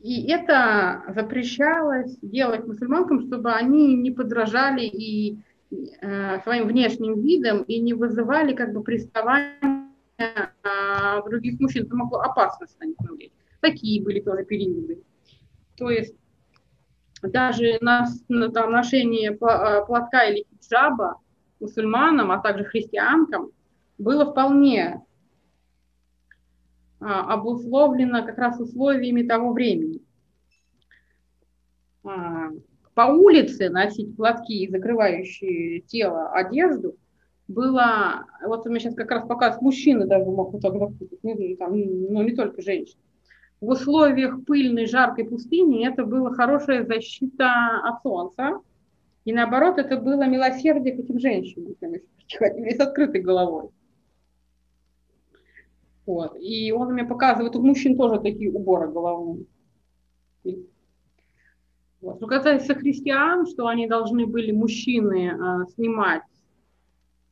Speaker 2: И это запрещалось делать мусульманкам, чтобы они не подражали и своим внешним видом и не вызывали как бы приставания э, других мужчин. Это могло опасность на них навлечь. Такие были тоже периоды. То есть даже на, на там, ношение э, платка или хиджаба мусульманам, а также христианкам было вполне а, обусловлено как раз условиями того времени. А, по улице носить платки, закрывающие тело, одежду, было, вот у меня сейчас как раз показывают, мужчины даже могут фотографировать, ну, там, ну не только женщины. В условиях пыльной, жаркой пустыни это была хорошая защита от солнца, и наоборот, это было милосердие к этим женщинам, с открытой головой. Вот. И он мне показывает, у мужчин тоже такие уборы головные. Что касается христиан, что они должны были, мужчины, э, снимать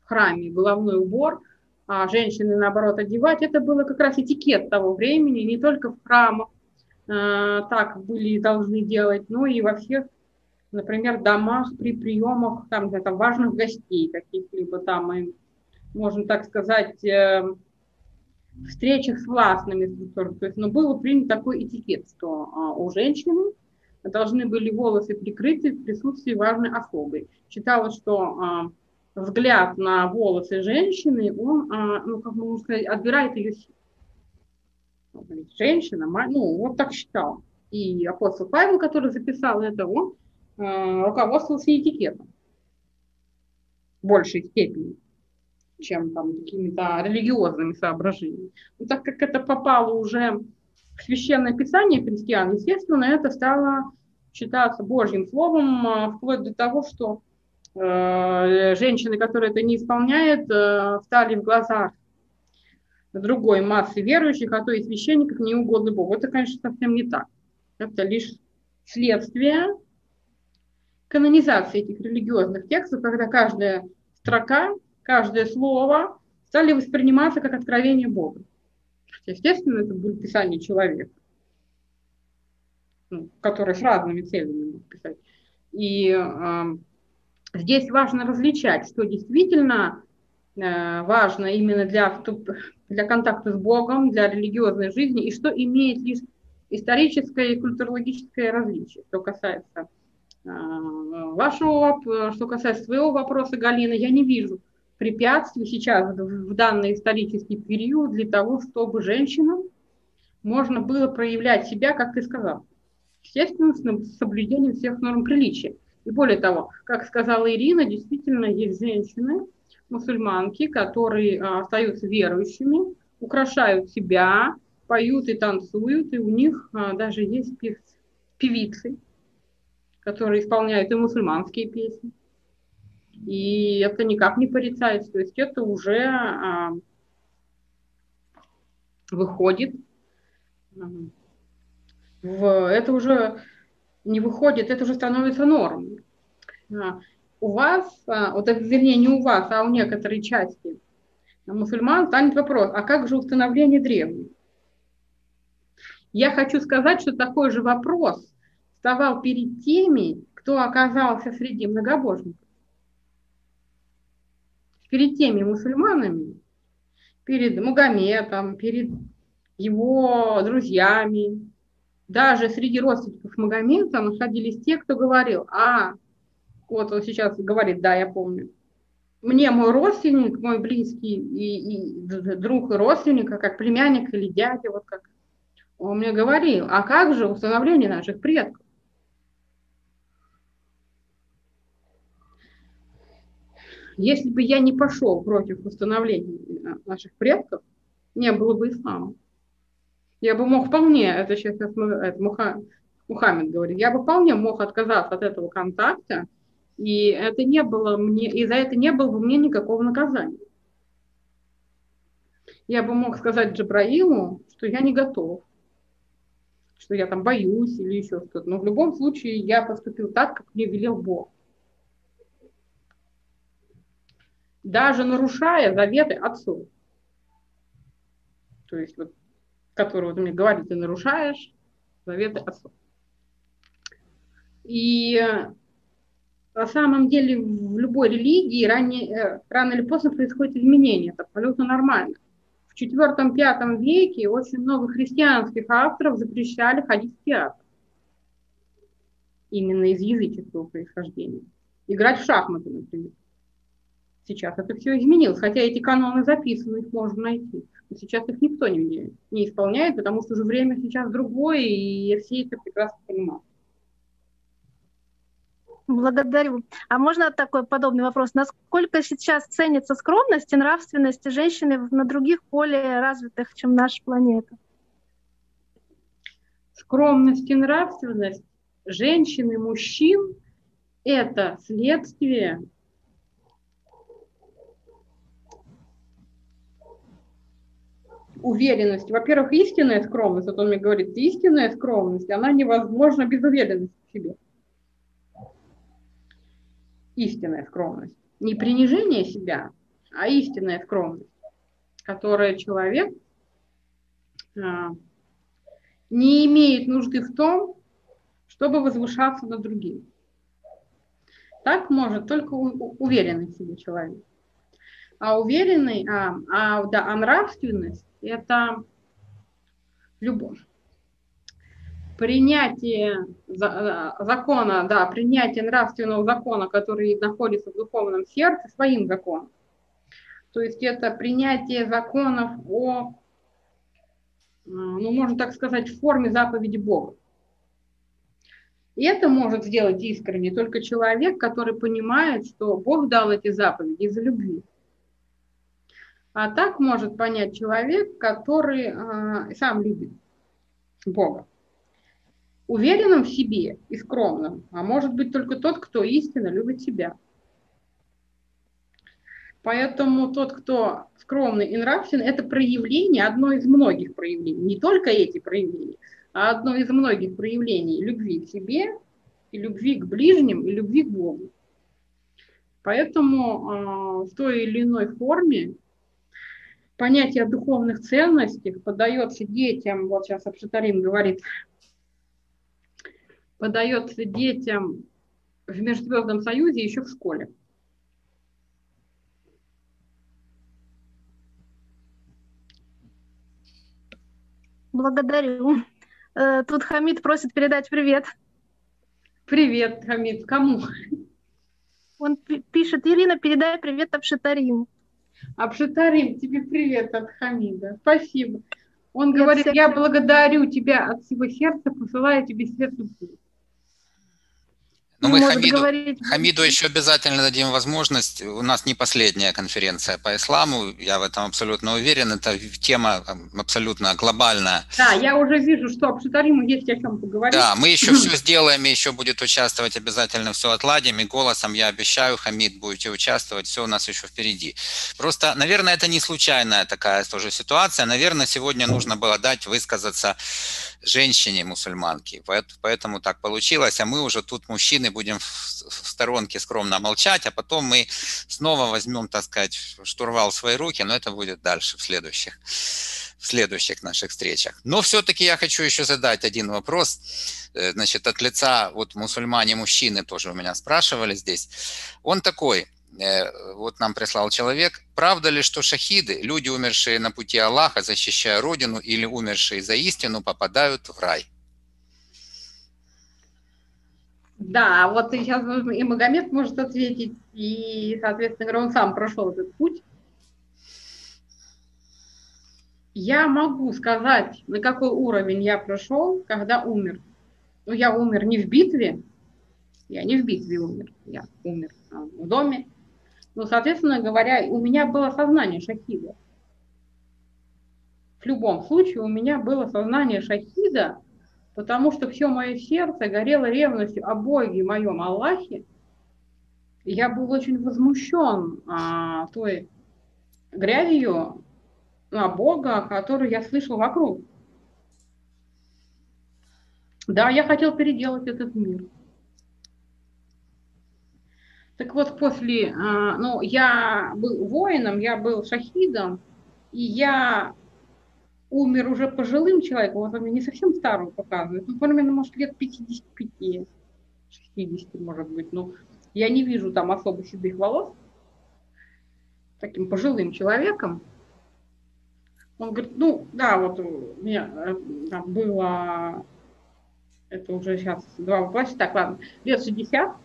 Speaker 2: в храме головной убор, а женщины, наоборот, одевать, это было как раз этикет того времени, не только в храмах э, так были должны делать, но и во всех, например, домах при приемах там, там важных гостей каких-либо там, и, можно так сказать, э, встречах с властными структурами. То есть, но было принят такой этикет, что а, у женщины должны были волосы прикрыты в присутствии важной особы. Считалось, что а, взгляд на волосы женщины, он, а, ну, как можно сказать, отбирает ее силу. Женщина, ну, вот так считал. И апостол Павел, который записал это, он а, руководствовался этикетом в большей степени чем там какими-то религиозными соображениями. Но так как это попало уже священное писание христиан, естественно, это стало считаться Божьим словом, а, вплоть до того, что э, женщины, которые это не исполняют, э, стали в глазах другой массы верующих, а то и священников не угодно Богу. Это, конечно, совсем не так. Это лишь следствие канонизации этих религиозных текстов, когда каждая строка каждое слово стали восприниматься как откровение Бога. Естественно, это будет писание человека, ну, который с разными целями мог писать. И э, здесь важно различать, что действительно э, важно именно для, для контакта с Богом, для религиозной жизни, и что имеет лишь историческое и культурологическое различие, что касается э, вашего, что касается своего вопроса, Галина, я не вижу препятствий сейчас в данный исторический период для того, чтобы женщинам можно было проявлять себя, как ты сказал. Естественно, с соблюдением всех норм приличия. И более того, как сказала Ирина, действительно есть женщины, мусульманки, которые а, остаются верующими, украшают себя, поют и танцуют, и у них а, даже есть певицы, которые исполняют и мусульманские песни. И это никак не порицается. То есть это уже а, выходит, в, это уже не выходит, это уже становится нормой. А, у вас, а, вот, вернее, не у вас, а у некоторой части мусульман станет вопрос, а как же установление древних? Я хочу сказать, что такой же вопрос вставал перед теми, кто оказался среди многобожников. Перед теми мусульманами, перед Магометом, перед его друзьями, даже среди родственников Магомета находились те, кто говорил, а, вот он сейчас говорит, да, я помню, мне мой родственник, мой близкий и, и друг и родственник, а как племянник или дядя, вот как он мне говорил, а как же установление наших предков? Если бы я не пошел против установления наших предков, не было бы ислама. Я бы мог вполне, это сейчас это Муха, Мухаммед говорит, я бы вполне мог отказаться от этого контакта, и это не было мне, и за это не было бы мне никакого наказания. Я бы мог сказать Джабраилу, что я не готов, что я там боюсь или еще что-то. Но в любом случае я поступил так, как мне велел Бог. Даже нарушая заветы отцов. То есть вот которую ты мне говорит, ты нарушаешь заветы отцов. И на самом деле в любой религии ранее, э, рано или поздно происходит изменение, это абсолютно нормально. В IV-V веке очень много христианских авторов запрещали ходить в театр. Именно из языческого происхождения. Играть в шахматы, например. Сейчас это все изменилось, хотя эти каноны записаны, их можно найти. Но сейчас их никто не, не исполняет, потому что уже время сейчас другое, и все это прекрасно понимают.
Speaker 3: Благодарю. А можно такой подобный вопрос? Насколько сейчас ценится скромность и нравственность женщины на других более развитых, чем наша планета?
Speaker 2: Скромность и нравственность женщин и мужчин – это следствие уверенность. Во-первых, истинная скромность, вот он мне говорит, истинная скромность, она невозможна без уверенности в себе. Истинная скромность. Не принижение себя, а истинная скромность, которая человек а, не имеет нужды в том, чтобы возвышаться над другим. Так может только уверенный в себе человек. А уверенный, а, а, да, а нравственность это любовь. Принятие закона, да, принятие нравственного закона, который находится в духовном сердце, своим законом. То есть это принятие законов о, ну, можно так сказать, в форме заповеди Бога. И это может сделать искренне только человек, который понимает, что Бог дал эти заповеди из-за любви. А так может понять человек, который э, сам любит Бога. Уверенным в себе и скромным, а может быть только тот, кто истинно любит себя. Поэтому тот, кто скромный и нравственный, это проявление, одно из многих проявлений. Не только эти проявления, а одно из многих проявлений любви к себе, и любви к ближним, и любви к Богу. Поэтому э, в той или иной форме понятие духовных ценностях подается детям, вот сейчас Абшатарим говорит, подается детям в Межзвездном Союзе еще в школе.
Speaker 3: Благодарю. Э, тут Хамид просит передать привет.
Speaker 2: Привет, Хамид. Кому?
Speaker 3: Он пишет, Ирина, передай привет Абшатариму.
Speaker 2: Абшитарим, тебе привет от Хамида. Спасибо. Он говорит, я благодарю тебя от всего сердца, посылаю тебе светлый путь.
Speaker 1: Ну, мы Хамиду, говорить... Хамиду еще обязательно дадим возможность. У нас не последняя конференция по исламу, я в этом абсолютно уверен. Это тема абсолютно глобальная.
Speaker 2: Да, я уже вижу, что Абшитариму есть о чем поговорить.
Speaker 1: Да, мы еще все сделаем, и еще будет участвовать обязательно, все отладим. И голосом я обещаю, Хамид, будете участвовать, все у нас еще впереди. Просто, наверное, это не случайная такая тоже ситуация. Наверное, сегодня нужно было дать высказаться женщине мусульманке. Поэтому так получилось. А мы уже тут, мужчины, будем в сторонке скромно молчать, а потом мы снова возьмем, так сказать, штурвал в свои руки, но это будет дальше, в следующих в следующих наших встречах. Но все-таки я хочу еще задать один вопрос. Э, значит, от лица вот мусульмане-мужчины тоже у меня спрашивали здесь. Он такой, вот нам прислал человек, правда ли, что шахиды, люди, умершие на пути Аллаха, защищая Родину или умершие за истину, попадают в рай?
Speaker 2: Да, вот сейчас и Магомед может ответить, и, соответственно, он сам прошел этот путь. Я могу сказать, на какой уровень я прошел, когда умер. Ну, я умер не в битве, я не в битве умер, я умер а, в доме. Но, соответственно говоря, у меня было сознание шахида. В любом случае у меня было сознание шахида, потому что все мое сердце горело ревностью о Боге, моем Аллахе. я был очень возмущен а, той грязью, на Бога, который я слышал вокруг. Да, я хотел переделать этот мир. Так вот, после, а, ну, я был воином, я был шахидом, и я умер уже пожилым человеком, вот он мне не совсем старым показывает, ну, примерно, может, лет 55, 60, может быть, ну, я не вижу там особо седых волос, таким пожилым человеком, он говорит, ну, да, вот у меня э, там было, это уже сейчас два вопроса, так, ладно, лет 60.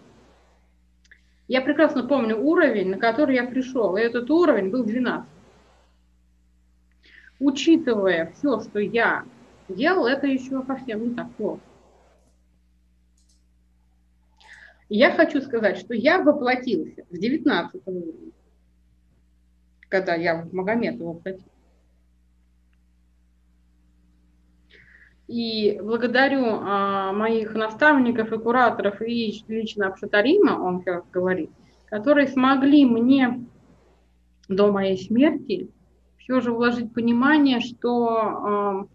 Speaker 2: Я прекрасно помню уровень, на который я пришел, и этот уровень был 12. Учитывая все, что я делал, это еще совсем не так плохо. Я хочу сказать, что я воплотился в 19 уровне, когда я в Магомед воплотился. И благодарю а, моих наставников и кураторов, и лично Абшатарима, он как говорит, которые смогли мне до моей смерти все же вложить понимание, что а,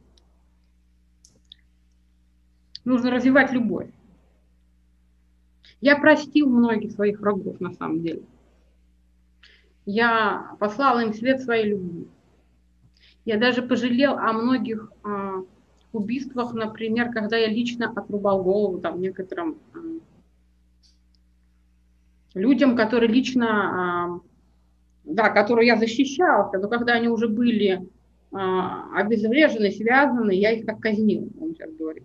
Speaker 2: нужно развивать любовь. Я простил многих своих врагов на самом деле. Я послала им свет своей любви. Я даже пожалел о многих а, убийствах, например, когда я лично отрубал голову там некоторым э, людям, которые лично, э, да, которые я защищался, но когда они уже были э, обезврежены, связаны, я их так казнил, он сейчас говорит.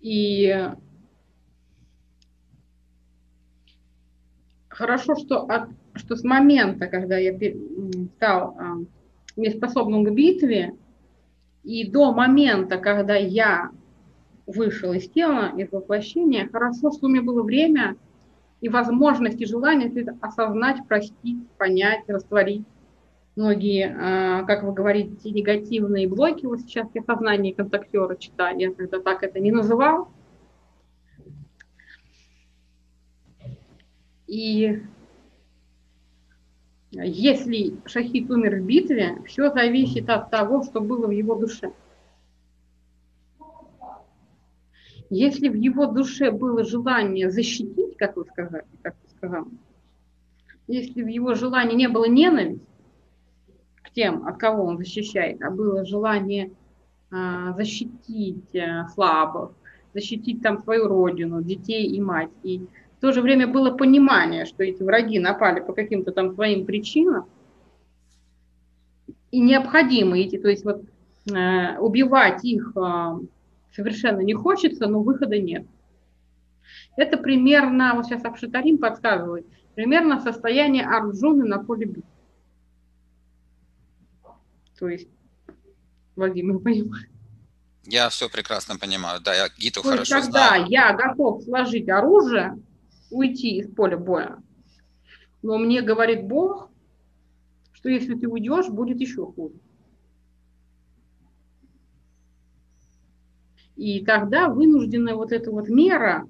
Speaker 2: И хорошо, что, от, что с момента, когда я стал неспособным к битве, и до момента, когда я вышел из тела, из воплощения, хорошо, что у меня было время и возможность, и желание это осознать, простить, понять, растворить. Многие, а, как вы говорите, негативные блоки, вот сейчас я сознание контактера читаю, я когда так это не называл. И если шахид умер в битве, все зависит от того, что было в его душе. Если в его душе было желание защитить, как вы сказали, как вы сказали, если в его желании не было ненависти к тем, от кого он защищает, а было желание а, защитить а, слабых, защитить там свою родину, детей и мать, и в то же время было понимание, что эти враги напали по каким-то там своим причинам, и необходимо идти, то есть вот э, убивать их э, совершенно не хочется, но выхода нет. Это примерно, вот сейчас Абшитарим подсказывает, примерно состояние Арджуны на поле битвы. То есть, Владимир, понимаешь?
Speaker 1: Я все прекрасно понимаю, да, я Гиту
Speaker 2: То
Speaker 1: хорошо
Speaker 2: когда
Speaker 1: знаю.
Speaker 2: я готов сложить оружие, уйти из поля боя. Но мне говорит Бог, что если ты уйдешь, будет еще хуже. И тогда вынужденная вот эта вот мера,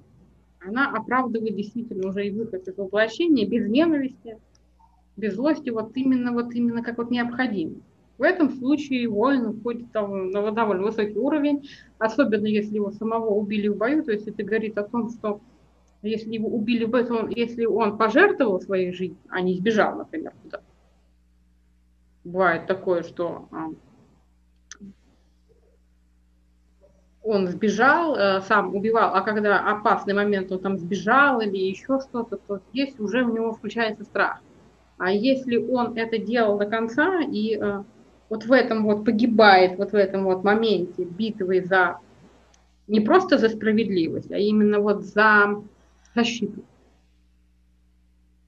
Speaker 2: она оправдывает действительно уже и выход из воплощения без ненависти, без злости, вот именно, вот именно как вот необходимо. В этом случае воин уходит на довольно высокий уровень, особенно если его самого убили в бою, то есть это говорит о том, что если его убили в этом, если он пожертвовал своей жизнью, а не сбежал, например, туда, бывает такое, что он сбежал, э, сам убивал, а когда опасный момент он там сбежал или еще что-то, то здесь уже у него включается страх. А если он это делал до конца и э, вот в этом вот погибает, вот в этом вот моменте битвы за не просто за справедливость, а именно вот за защиту,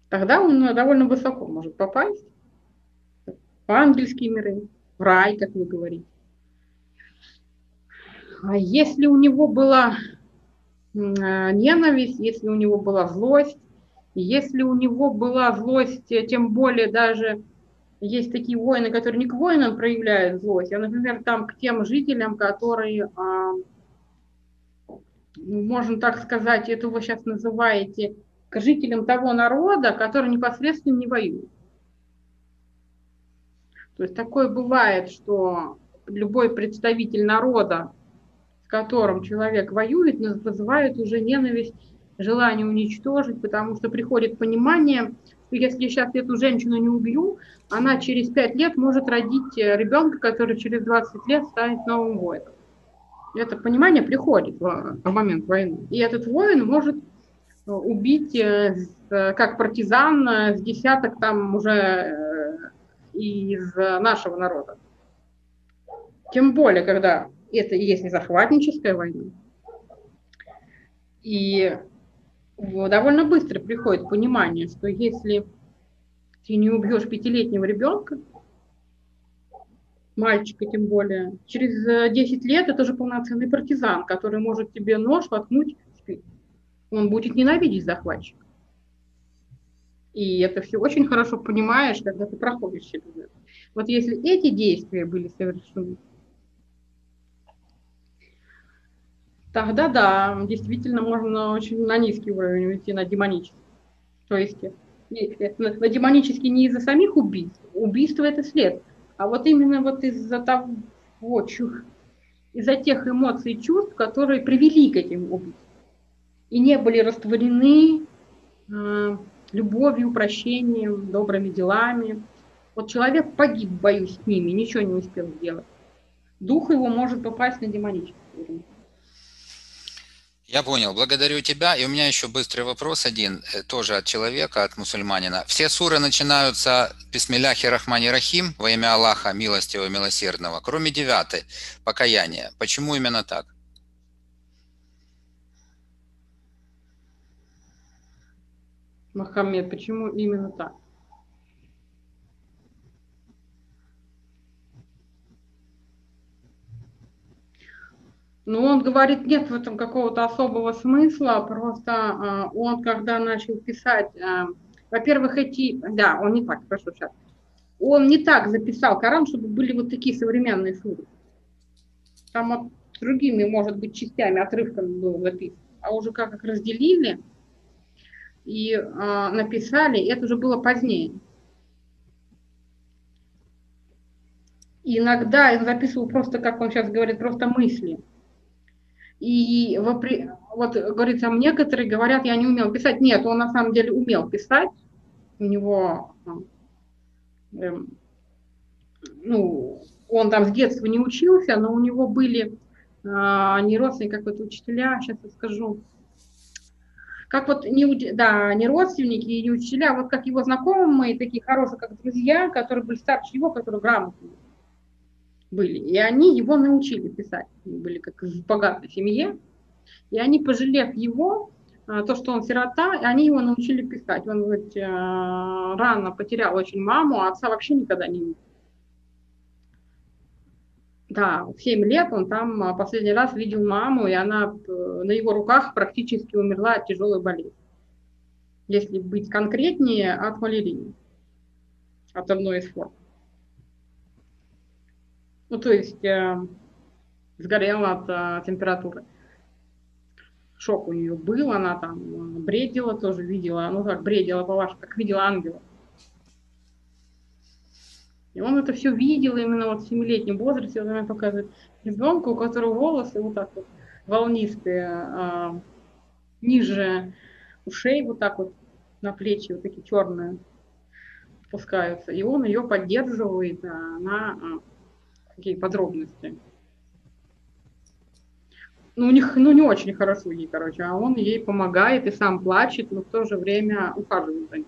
Speaker 2: тогда он довольно высоко может попасть в ангельские миры, в рай, как вы говорите. А если у него была э, ненависть, если у него была злость, если у него была злость, э, тем более даже есть такие воины, которые не к воинам проявляют злость, а, например, там к тем жителям, которые, можно так сказать, это вы сейчас называете, к жителям того народа, который непосредственно не воюет. То есть такое бывает, что любой представитель народа которым человек воюет, вызывает уже ненависть, желание уничтожить, потому что приходит понимание, что если сейчас эту женщину не убью, она через 5 лет может родить э, ребенка, который через 20 лет станет новым воином. Это понимание приходит в, в момент войны. И этот воин может э, убить э, как партизан с десяток там уже из нашего народа. Тем более, когда это и есть не захватническая война. И довольно быстро приходит понимание, что если ты не убьешь пятилетнего ребенка, мальчика тем более, через 10 лет это уже полноценный партизан, который может тебе нож воткнуть в спину. Он будет ненавидеть захватчика. И это все очень хорошо понимаешь, когда ты проходишь через это. Вот если эти действия были совершены, тогда да, действительно можно очень на низкий уровень уйти, на демонический. То есть на демонический не из-за самих убийств, убийство это след, а вот именно вот из-за того, из-за тех эмоций и чувств, которые привели к этим убийствам. И не были растворены э, любовью, прощением, добрыми делами. Вот человек погиб в бою с ними, ничего не успел сделать. Дух его может попасть на демонический уровень.
Speaker 1: Я понял, благодарю тебя. И у меня еще быстрый вопрос один, э, тоже от человека, от мусульманина. Все суры начинаются «Бисмилляхи Рахмани Рахим» во имя Аллаха, милостивого, милосердного, кроме девятой, покаяние. Почему именно так?
Speaker 2: Мухаммед, почему именно так? Ну, он говорит, нет в этом какого-то особого смысла, просто э, он, когда начал писать, э, во-первых, эти, да, он не так, хорошо, сейчас, он не так записал Коран, чтобы были вот такие современные суры. Там вот другими, может быть, частями, отрывками было записан. А уже как их разделили и э, написали, это уже было позднее. Иногда я записывал просто, как он сейчас говорит, просто мысли – и вот говорится, некоторые говорят, я не умел писать. Нет, он на самом деле умел писать. У него, эм, ну, он там с детства не учился, но у него были э, не родственники, как вот учителя, сейчас я скажу, как вот не, да, не родственники и не учителя, а вот как его знакомые, такие хорошие, как друзья, которые были старше его, которые грамотные были. И они его научили писать. Они были как в богатой семье. И они, пожалев его, а, то, что он сирота, они его научили писать. Он ведь а, рано потерял очень маму, а отца вообще никогда не видел. Да, в 7 лет он там а, последний раз видел маму, и она на его руках практически умерла от тяжелой болезни. Если быть конкретнее, от малярии, от одной из форм. Ну, то есть э, сгорела от э, температуры. Шок у нее был, она там э, бредила тоже, видела, ну как бредила, по-вашему, как видела ангела. И он это все видел именно вот в семилетнем возрасте, он мне показывает ребенку, у которого волосы вот так вот волнистые, а, ниже ушей, вот так вот на плечи, вот такие черные. спускаются, и он ее поддерживает на какие подробности. Ну, у них, ну, не очень хорошо ей, короче, а он ей помогает и сам плачет, но в то же время ухаживает за ней.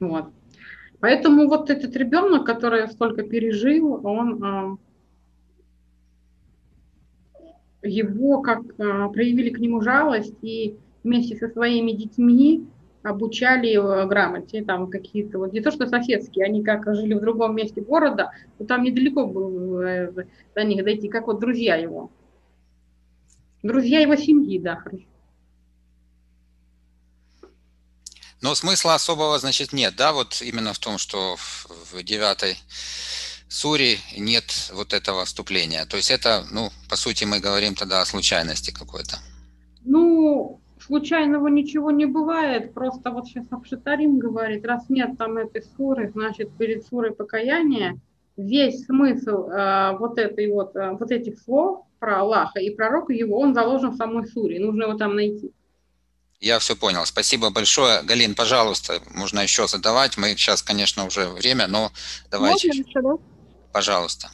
Speaker 2: Вот. Поэтому вот этот ребенок, который столько пережил, он а, его как а, проявили к нему жалость и вместе со своими детьми обучали его грамоте, там какие-то, вот не то что соседские, они как жили в другом месте города, то там недалеко было э, до них дойти, как вот друзья его. Друзья его семьи, да.
Speaker 1: Но смысла особого, значит, нет, да, вот именно в том, что в девятой суре нет вот этого вступления. То есть это, ну, по сути, мы говорим тогда о случайности какой-то.
Speaker 2: Ну, случайного ничего не бывает, просто вот сейчас Абшитарим говорит, раз нет там этой суры, значит, перед сурой покаяния, весь смысл э, вот этой вот, э, вот этих слов про Аллаха и пророка его, он заложен в самой суре, нужно его там найти.
Speaker 1: Я все понял. Спасибо большое. Галин, пожалуйста, можно еще задавать. Мы сейчас, конечно, уже время, но давайте. Можно еще, да? Пожалуйста.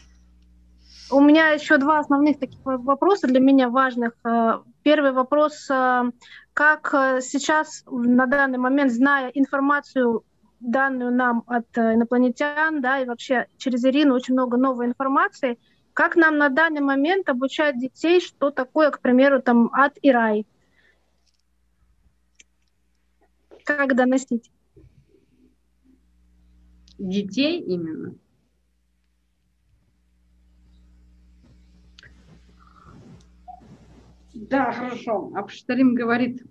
Speaker 3: У меня еще два основных таких вопроса для меня важных. Э, первый вопрос. Э, как э, сейчас, на данный момент, зная информацию, данную нам от инопланетян, да, и вообще через Ирину очень много новой информации, как нам на данный момент обучать детей, что такое, к примеру, там ад и рай? как доносить?
Speaker 2: Детей именно. Да, хорошо. Абшталим говорит,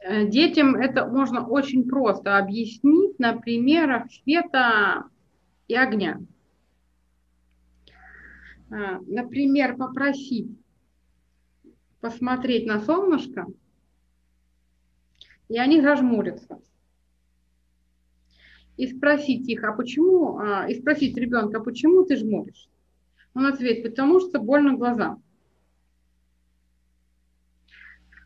Speaker 2: э, детям это можно очень просто объяснить на примерах света и огня. Э, например, попросить посмотреть на солнышко – и они зажмурятся. И спросить их, а почему, а, и спросить ребенка, почему ты жмуришь? Он ответит, потому что больно глазам.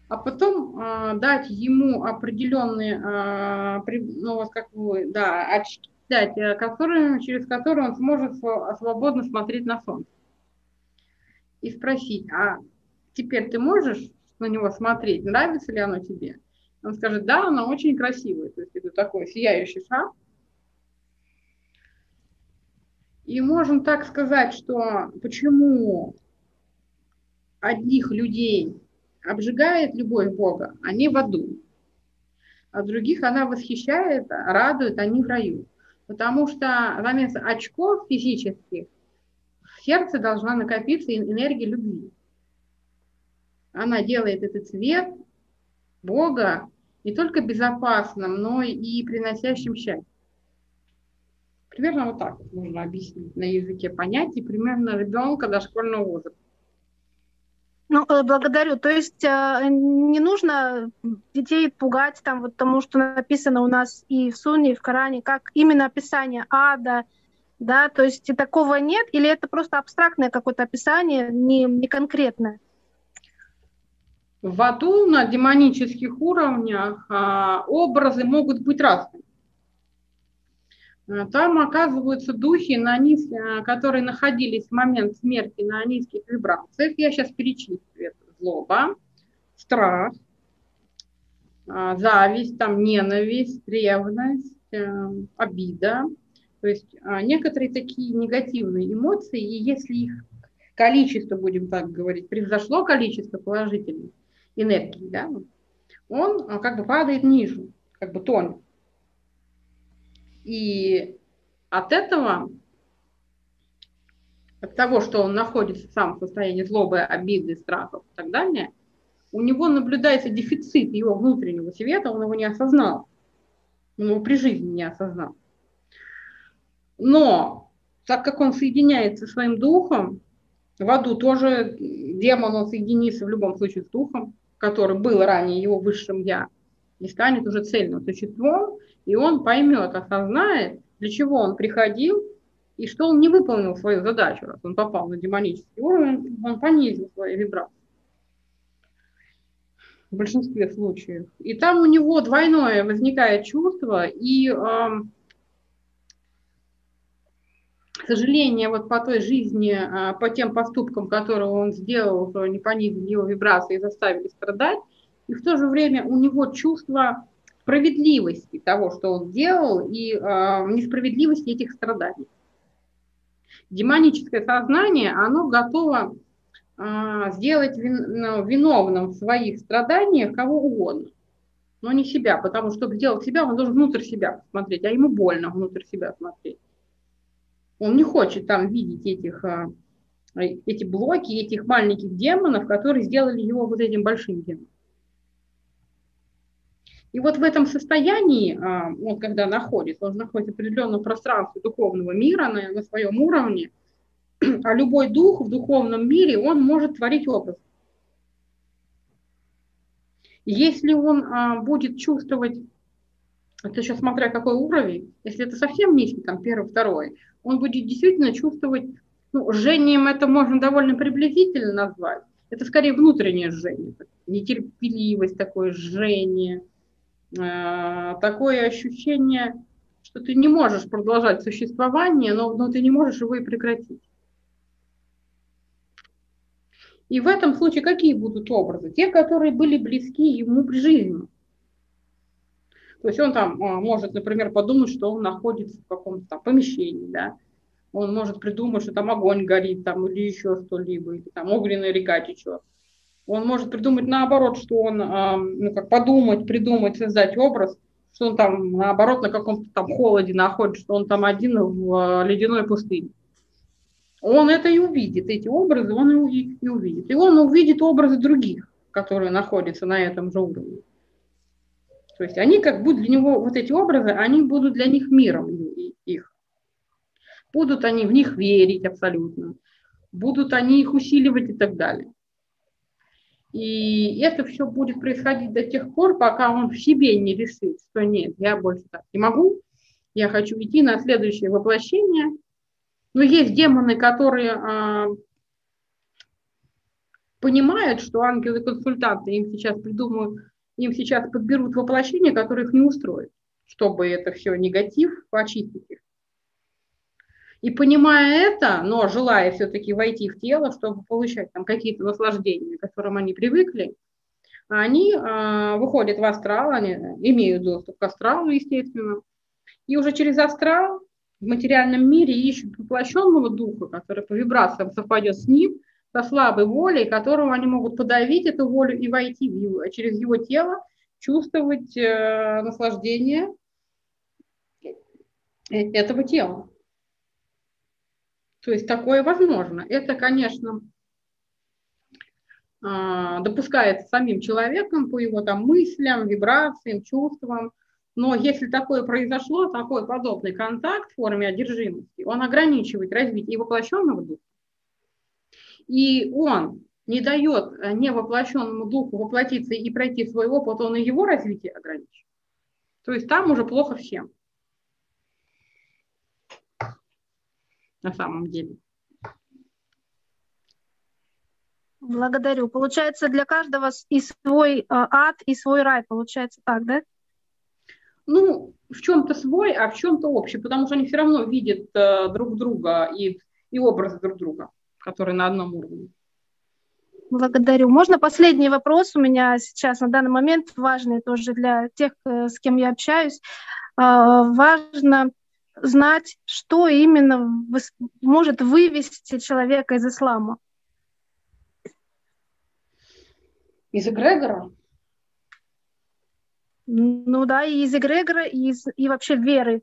Speaker 2: А потом а, дать ему определенные, а, при, ну вот как вы, да, очки, дать, э, которые, через которые он сможет свободно смотреть на солнце. И спросить, а теперь ты можешь на него смотреть, нравится ли оно тебе? Он скажет, да, она очень красивая. То есть это такой сияющий шар. И можем так сказать, что почему одних людей обжигает любовь Бога, они в аду, а других она восхищает, радует, они в раю. Потому что вместо очков физических в сердце должна накопиться энергия любви. Она делает этот цвет Бога не только безопасным, но и приносящим счастье. Примерно вот так можно объяснить на языке понятий примерно ребенка дошкольного возраста.
Speaker 3: Ну, э, благодарю. То есть э, не нужно детей пугать там вот тому, что написано у нас и в Сунне, и в Коране, как именно описание ада, да, то есть такого нет, или это просто абстрактное какое-то описание, не, не конкретное?
Speaker 2: В аду на демонических уровнях а, образы могут быть разными. А, там оказываются духи, на низ, а, которые находились в момент смерти на низких вибрациях. Я сейчас перечислю это. Злоба, страх, зависть, там, ненависть, ревность, э, обида. То есть некоторые такие негативные эмоции, и если их количество, будем так говорить, превзошло количество положительных, энергии, да, он как бы падает ниже, как бы тонет. И от этого, от того, что он находится сам в состоянии злобы, обиды, страхов и так далее, у него наблюдается дефицит его внутреннего света, он его не осознал. Он его при жизни не осознал. Но так как он соединяется со своим духом, в аду тоже демон, он соединится в любом случае с духом, который был ранее его высшим «я», и станет уже цельным существом, и он поймет, осознает, для чего он приходил, и что он не выполнил свою задачу, раз он попал на демонический уровень, он понизил свои вибрации. в большинстве случаев. И там у него двойное возникает чувство, и, э, к сожалению, вот по той жизни, э, по тем поступкам, которые он сделал, то они понизили его вибрации и заставили страдать, и в то же время у него чувство справедливости того, что он делал, и э, несправедливости этих страданий. Демоническое сознание, оно готово э, сделать вин, ну, виновным в своих страданиях кого угодно, но не себя, потому что, чтобы сделать себя, он должен внутрь себя смотреть, а ему больно внутрь себя смотреть. Он не хочет там видеть этих, э, эти блоки, этих маленьких демонов, которые сделали его вот этим большим демоном. И вот в этом состоянии, а, он когда находится, он находится в определенном пространстве духовного мира на, на своем уровне, а любой дух в духовном мире, он может творить образ. Если он а, будет чувствовать, это сейчас смотря какой уровень, если это совсем низкий, там первый, второй, он будет действительно чувствовать, ну, жжением это можно довольно приблизительно назвать, это скорее внутреннее жжение, нетерпеливость, такое жжение – такое ощущение, что ты не можешь продолжать существование, но, но ты не можешь его и прекратить. И в этом случае какие будут образы? Те, которые были близки ему при жизни. То есть он там а, может, например, подумать, что он находится в каком-то там помещении, да, он может придумать, что там огонь горит, там, или еще что-либо, или там огненная река течет. Он может придумать наоборот, что он, ну, как подумать, придумать, создать образ, что он там, наоборот, на каком-то там холоде находится, что он там один в а, ледяной пустыне. Он это и увидит, эти образы он и, и увидит. И он увидит образы других, которые находятся на этом же уровне. То есть они как будут для него, вот эти образы, они будут для них миром их. Будут они в них верить абсолютно, будут они их усиливать и так далее. И это все будет происходить до тех пор, пока он в себе не решит, что нет, я больше так не могу, я хочу идти на следующее воплощение. Но есть демоны, которые а, понимают, что ангелы-консультанты им сейчас придумают, им сейчас подберут воплощение, которое их не устроит, чтобы это все негатив почистить их. И понимая это, но желая все-таки войти в тело, чтобы получать там какие-то наслаждения, к которым они привыкли, они э, выходят в астрал, они имеют доступ к астралу, естественно, и уже через астрал в материальном мире ищут воплощенного духа, который по вибрациям совпадет с ним, со слабой волей, которого они могут подавить эту волю и войти в его, через его тело чувствовать э, наслаждение э, этого тела. То есть такое возможно. Это, конечно, а, допускается самим человеком по его там мыслям, вибрациям, чувствам. Но если такое произошло, такой подобный контакт в форме одержимости, он ограничивает развитие воплощенного духа. И он не дает невоплощенному духу воплотиться и пройти свой опыт, он и его развитие ограничивает. То есть там уже плохо всем. На самом деле.
Speaker 3: Благодарю. Получается, для каждого и свой а, ад, и свой рай. Получается так, да?
Speaker 2: Ну, в чем-то свой, а в чем-то общий, потому что они все равно видят э, друг друга и, и образы друг друга, которые на одном уровне.
Speaker 3: Благодарю. Можно последний вопрос у меня сейчас на данный момент важный тоже для тех, э, с кем я общаюсь. А, важно знать, что именно может вывести человека из ислама?
Speaker 2: Из эгрегора?
Speaker 3: Ну да, и из эгрегора, и, из, и вообще веры.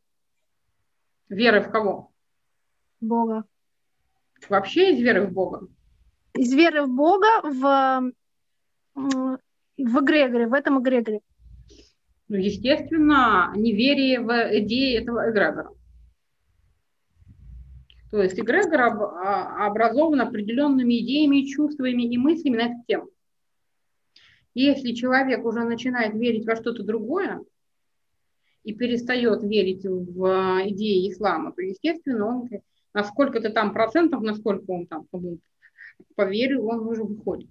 Speaker 2: Веры в кого?
Speaker 3: Бога.
Speaker 2: Вообще из веры в Бога?
Speaker 3: Из веры в Бога в, в эгрегоре, в этом эгрегоре.
Speaker 2: Ну, естественно, неверие в идеи этого эгрегора. То есть эгрегор а, образован определенными идеями, чувствами и мыслями на эту тему. Если человек уже начинает верить во что-то другое и перестает верить в а, идеи ислама, то, естественно, он на сколько-то там процентов, насколько он там поверил, он уже выходит.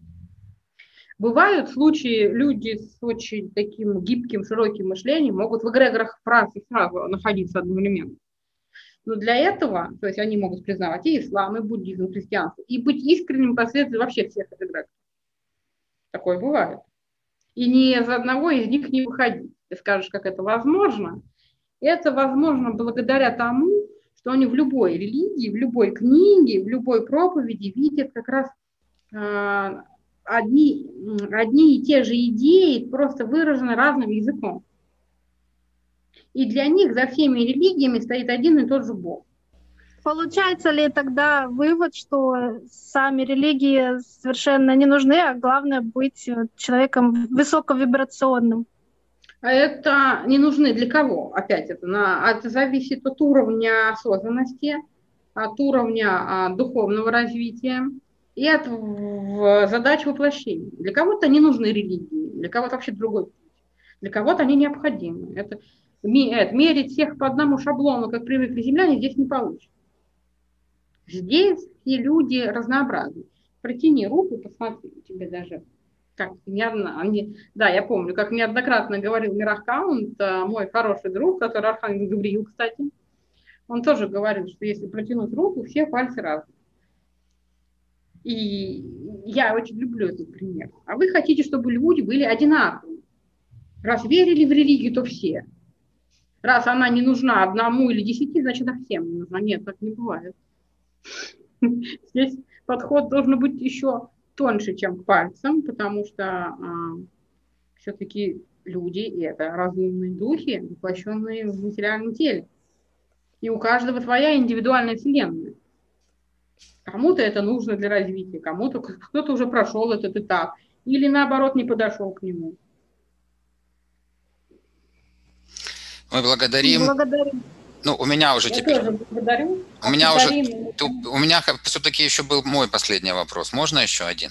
Speaker 2: Бывают случаи, люди с очень таким гибким, широким мышлением могут в эгрегорах фразы сразу находиться одновременно. Но для этого, то есть они могут признавать и ислам, и буддизм, и христианство, и быть искренним последователем вообще всех эгрегоров. Такое бывает. И ни из одного из них не выходить. Ты скажешь, как это возможно? Это возможно благодаря тому, что они в любой религии, в любой книге, в любой проповеди видят как раз э, одни, одни и те же идеи, просто выражены разным языком. И для них за всеми религиями стоит один и тот же Бог.
Speaker 3: Получается ли тогда вывод, что сами религии совершенно не нужны, а главное быть человеком высоковибрационным?
Speaker 2: А это не нужны для кого? Опять это, на, это зависит от уровня осознанности, от уровня а, духовного развития и от задач воплощения. Для кого-то не нужны религии, для кого-то вообще другой путь. Для кого-то они необходимы. Это, мерить всех по одному шаблону, как привыкли земляне, здесь не получится. Здесь все люди разнообразны. Протяни руку, посмотри, тебе даже как неодно, да, я помню, как неоднократно говорил Мирахкаунт, э, мой хороший друг, который Архангел Гавриил, кстати, он тоже говорил, что если протянуть руку, все пальцы разные. И я очень люблю этот пример. А вы хотите, чтобы люди были одинаковые. Раз верили в религию, то все. Раз она не нужна одному или десяти, значит, она всем не нужна. Нет, так не бывает. Здесь подход должен быть еще тоньше, чем к пальцам, потому что а, все-таки люди – это разумные духи, воплощенные в материальном теле. И у каждого своя индивидуальная вселенная. Кому-то это нужно для развития, кому-то кто-то уже прошел этот этап, или наоборот не подошел к нему.
Speaker 1: Мы благодарим. Благодарим. Ну, у меня уже
Speaker 2: Я
Speaker 1: теперь...
Speaker 2: тоже благодарю.
Speaker 1: У меня уже... У меня все-таки еще был мой последний вопрос. Можно еще один?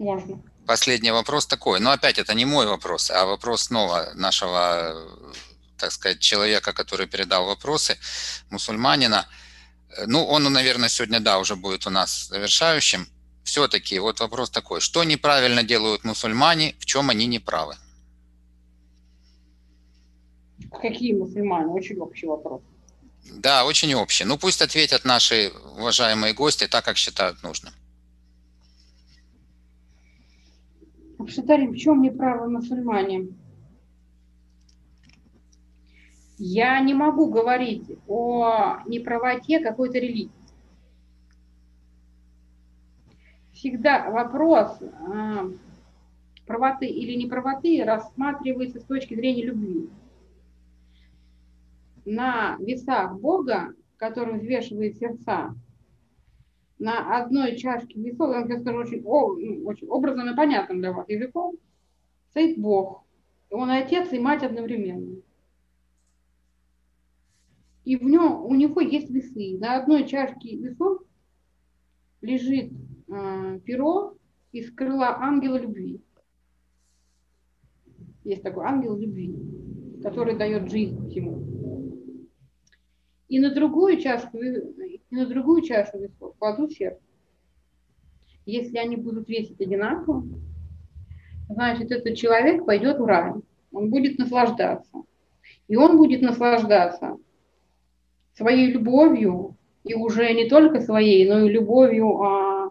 Speaker 2: Можно.
Speaker 1: Последний вопрос такой. Но опять это не мой вопрос, а вопрос снова нашего, так сказать, человека, который передал вопросы, мусульманина. Ну, он, наверное, сегодня, да, уже будет у нас завершающим. Все-таки вот вопрос такой. Что неправильно делают мусульмане, в чем они неправы?
Speaker 2: Какие мусульмане? Очень общий вопрос.
Speaker 1: Да, очень общий. Ну пусть ответят наши уважаемые гости так, как считают нужным.
Speaker 2: Абшатарим, в чем неправы мусульмане? Я не могу говорить о неправоте какой-то религии. Всегда вопрос э, правоты или неправоты рассматривается с точки зрения любви на весах Бога, который взвешивает сердца, на одной чашке весов, я скажу очень, ну, очень образным и понятным для вас языком, стоит Бог. Он и отец, и мать одновременно. И в нем, у него есть весы. На одной чашке весов лежит э, перо из крыла ангела любви. Есть такой ангел любви, который дает жизнь всему и на другую чашку, и на другую чашу весов кладу сердце. Если они будут весить одинаково, значит, этот человек пойдет в рай. Он будет наслаждаться. И он будет наслаждаться своей любовью, и уже не только своей, но и любовью а,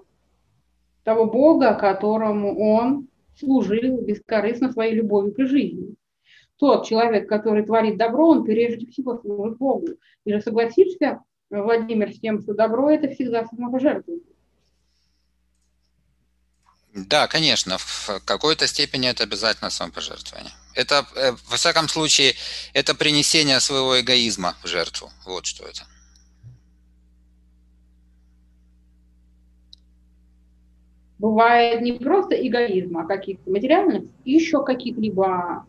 Speaker 2: того Бога, которому он служил бескорыстно своей любовью при жизни тот человек, который творит добро, он прежде всего служит Богу. И же согласишься, Владимир, с тем, что добро – это всегда самопожертвование.
Speaker 1: Да, конечно, в какой-то степени это обязательно самопожертвование. Это, э, во всяком случае, это принесение своего эгоизма в жертву. Вот что это.
Speaker 2: Бывает не просто эгоизм, а каких-то материальных, еще каких-либо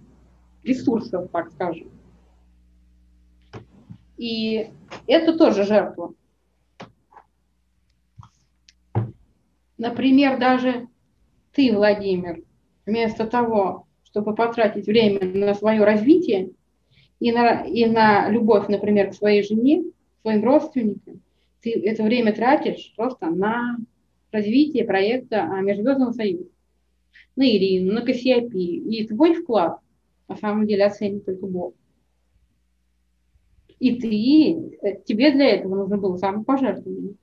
Speaker 2: ресурсов, так скажем. И это тоже жертва. Например, даже ты, Владимир, вместо того, чтобы потратить время на свое развитие и на, и на любовь, например, к своей жене, своим родственникам, ты это время тратишь просто на развитие проекта Межзвездного Союза. на Ирину, на Кассиопию. И твой вклад на самом деле оценит только Бог. И ты, э, тебе для этого нужно было самопожертвование.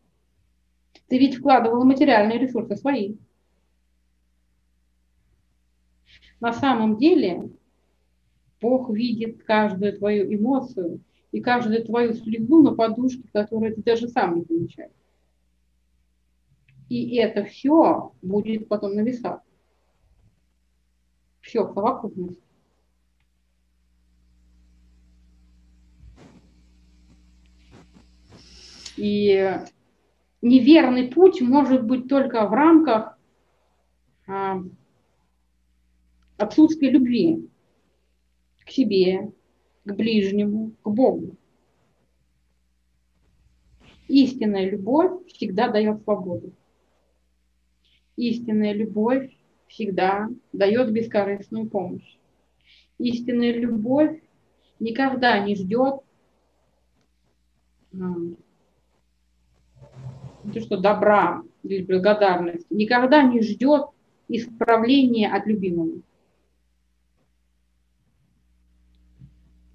Speaker 2: Ты ведь вкладывала материальные ресурсы свои. На самом деле Бог видит каждую твою эмоцию и каждую твою слезу на подушке, которую ты даже сам не замечаешь. И это все будет потом на весах. Все в совокупности. И неверный путь может быть только в рамках а, отсутствия любви к себе, к ближнему, к Богу. Истинная любовь всегда дает свободу. Истинная любовь всегда дает бескорыстную помощь. Истинная любовь никогда не ждет то, что добра или благодарности, никогда не ждет исправления от любимого.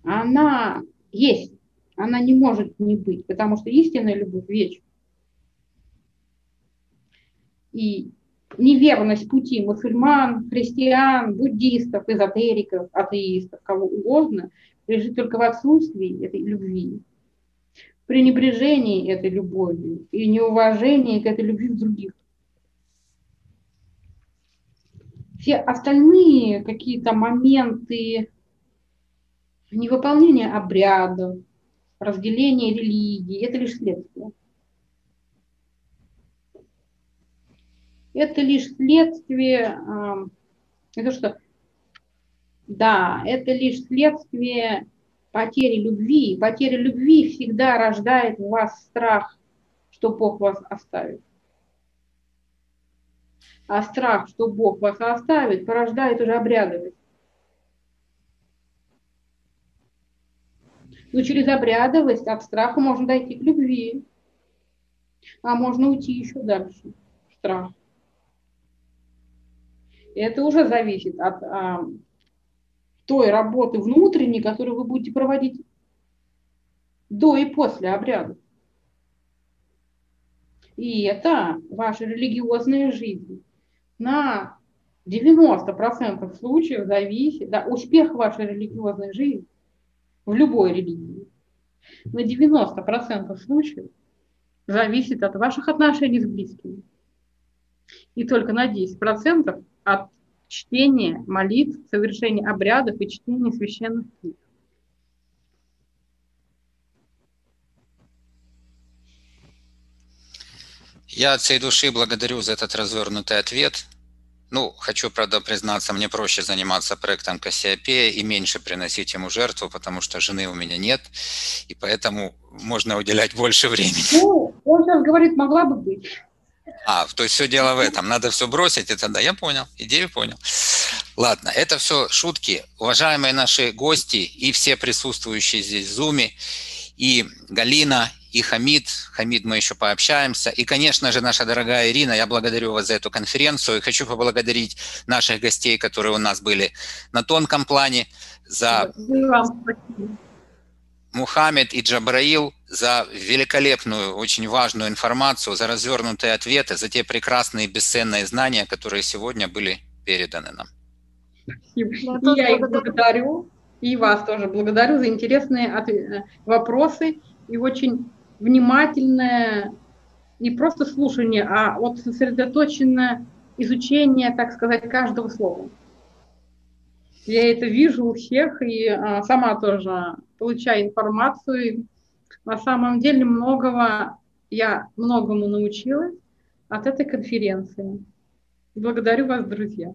Speaker 2: Она есть, она не может не быть, потому что истинная любовь вечна. И неверность пути мусульман, христиан, буддистов, эзотериков, атеистов, кого угодно, лежит только в отсутствии этой любви пренебрежении этой любовью и неуважении к этой любви в других. Все остальные какие-то моменты невыполнения обрядов, разделения религии, это лишь следствие. Это лишь следствие, это что, да, это лишь следствие потери любви. Потеря любви всегда рождает в вас страх, что Бог вас оставит. А страх, что Бог вас оставит, порождает уже обрядовость. Но через обрядовость от страха можно дойти к любви. А можно уйти еще дальше. Страх. И это уже зависит от а, той работы внутренней, которую вы будете проводить до и после обряда. И это ваша религиозная жизнь. На 90% случаев зависит, да, успех вашей религиозной жизни в любой религии на 90% случаев зависит от ваших отношений с близкими. И только на 10% от чтение молитв, совершение обрядов и чтение священных книг.
Speaker 1: Я от всей души благодарю за этот развернутый ответ. Ну, хочу, правда, признаться, мне проще заниматься проектом Кассиопея и меньше приносить ему жертву, потому что жены у меня нет, и поэтому можно уделять больше времени.
Speaker 2: Ну, он сейчас говорит, могла бы быть.
Speaker 1: А, то есть все дело в этом. Надо все бросить, это да, я понял, идею понял. Ладно, это все шутки. Уважаемые наши гости и все присутствующие здесь в Зуме, и Галина, и Хамид. Хамид, мы еще пообщаемся. И, конечно же, наша дорогая Ирина, я благодарю вас за эту конференцию. И хочу поблагодарить наших гостей, которые у нас были на тонком плане, за... Спасибо. Мухаммед и Джабраил за великолепную, очень важную информацию, за развернутые ответы, за те прекрасные бесценные знания, которые сегодня были переданы нам.
Speaker 2: Спасибо. Я, я их благодарю, и вас тоже благодарю за интересные э, вопросы и очень внимательное не просто слушание, а вот сосредоточенное изучение, так сказать, каждого слова. Я это вижу у всех и а, сама тоже получаю информацию. На самом деле многого, я многому научилась от этой конференции. Благодарю вас, друзья.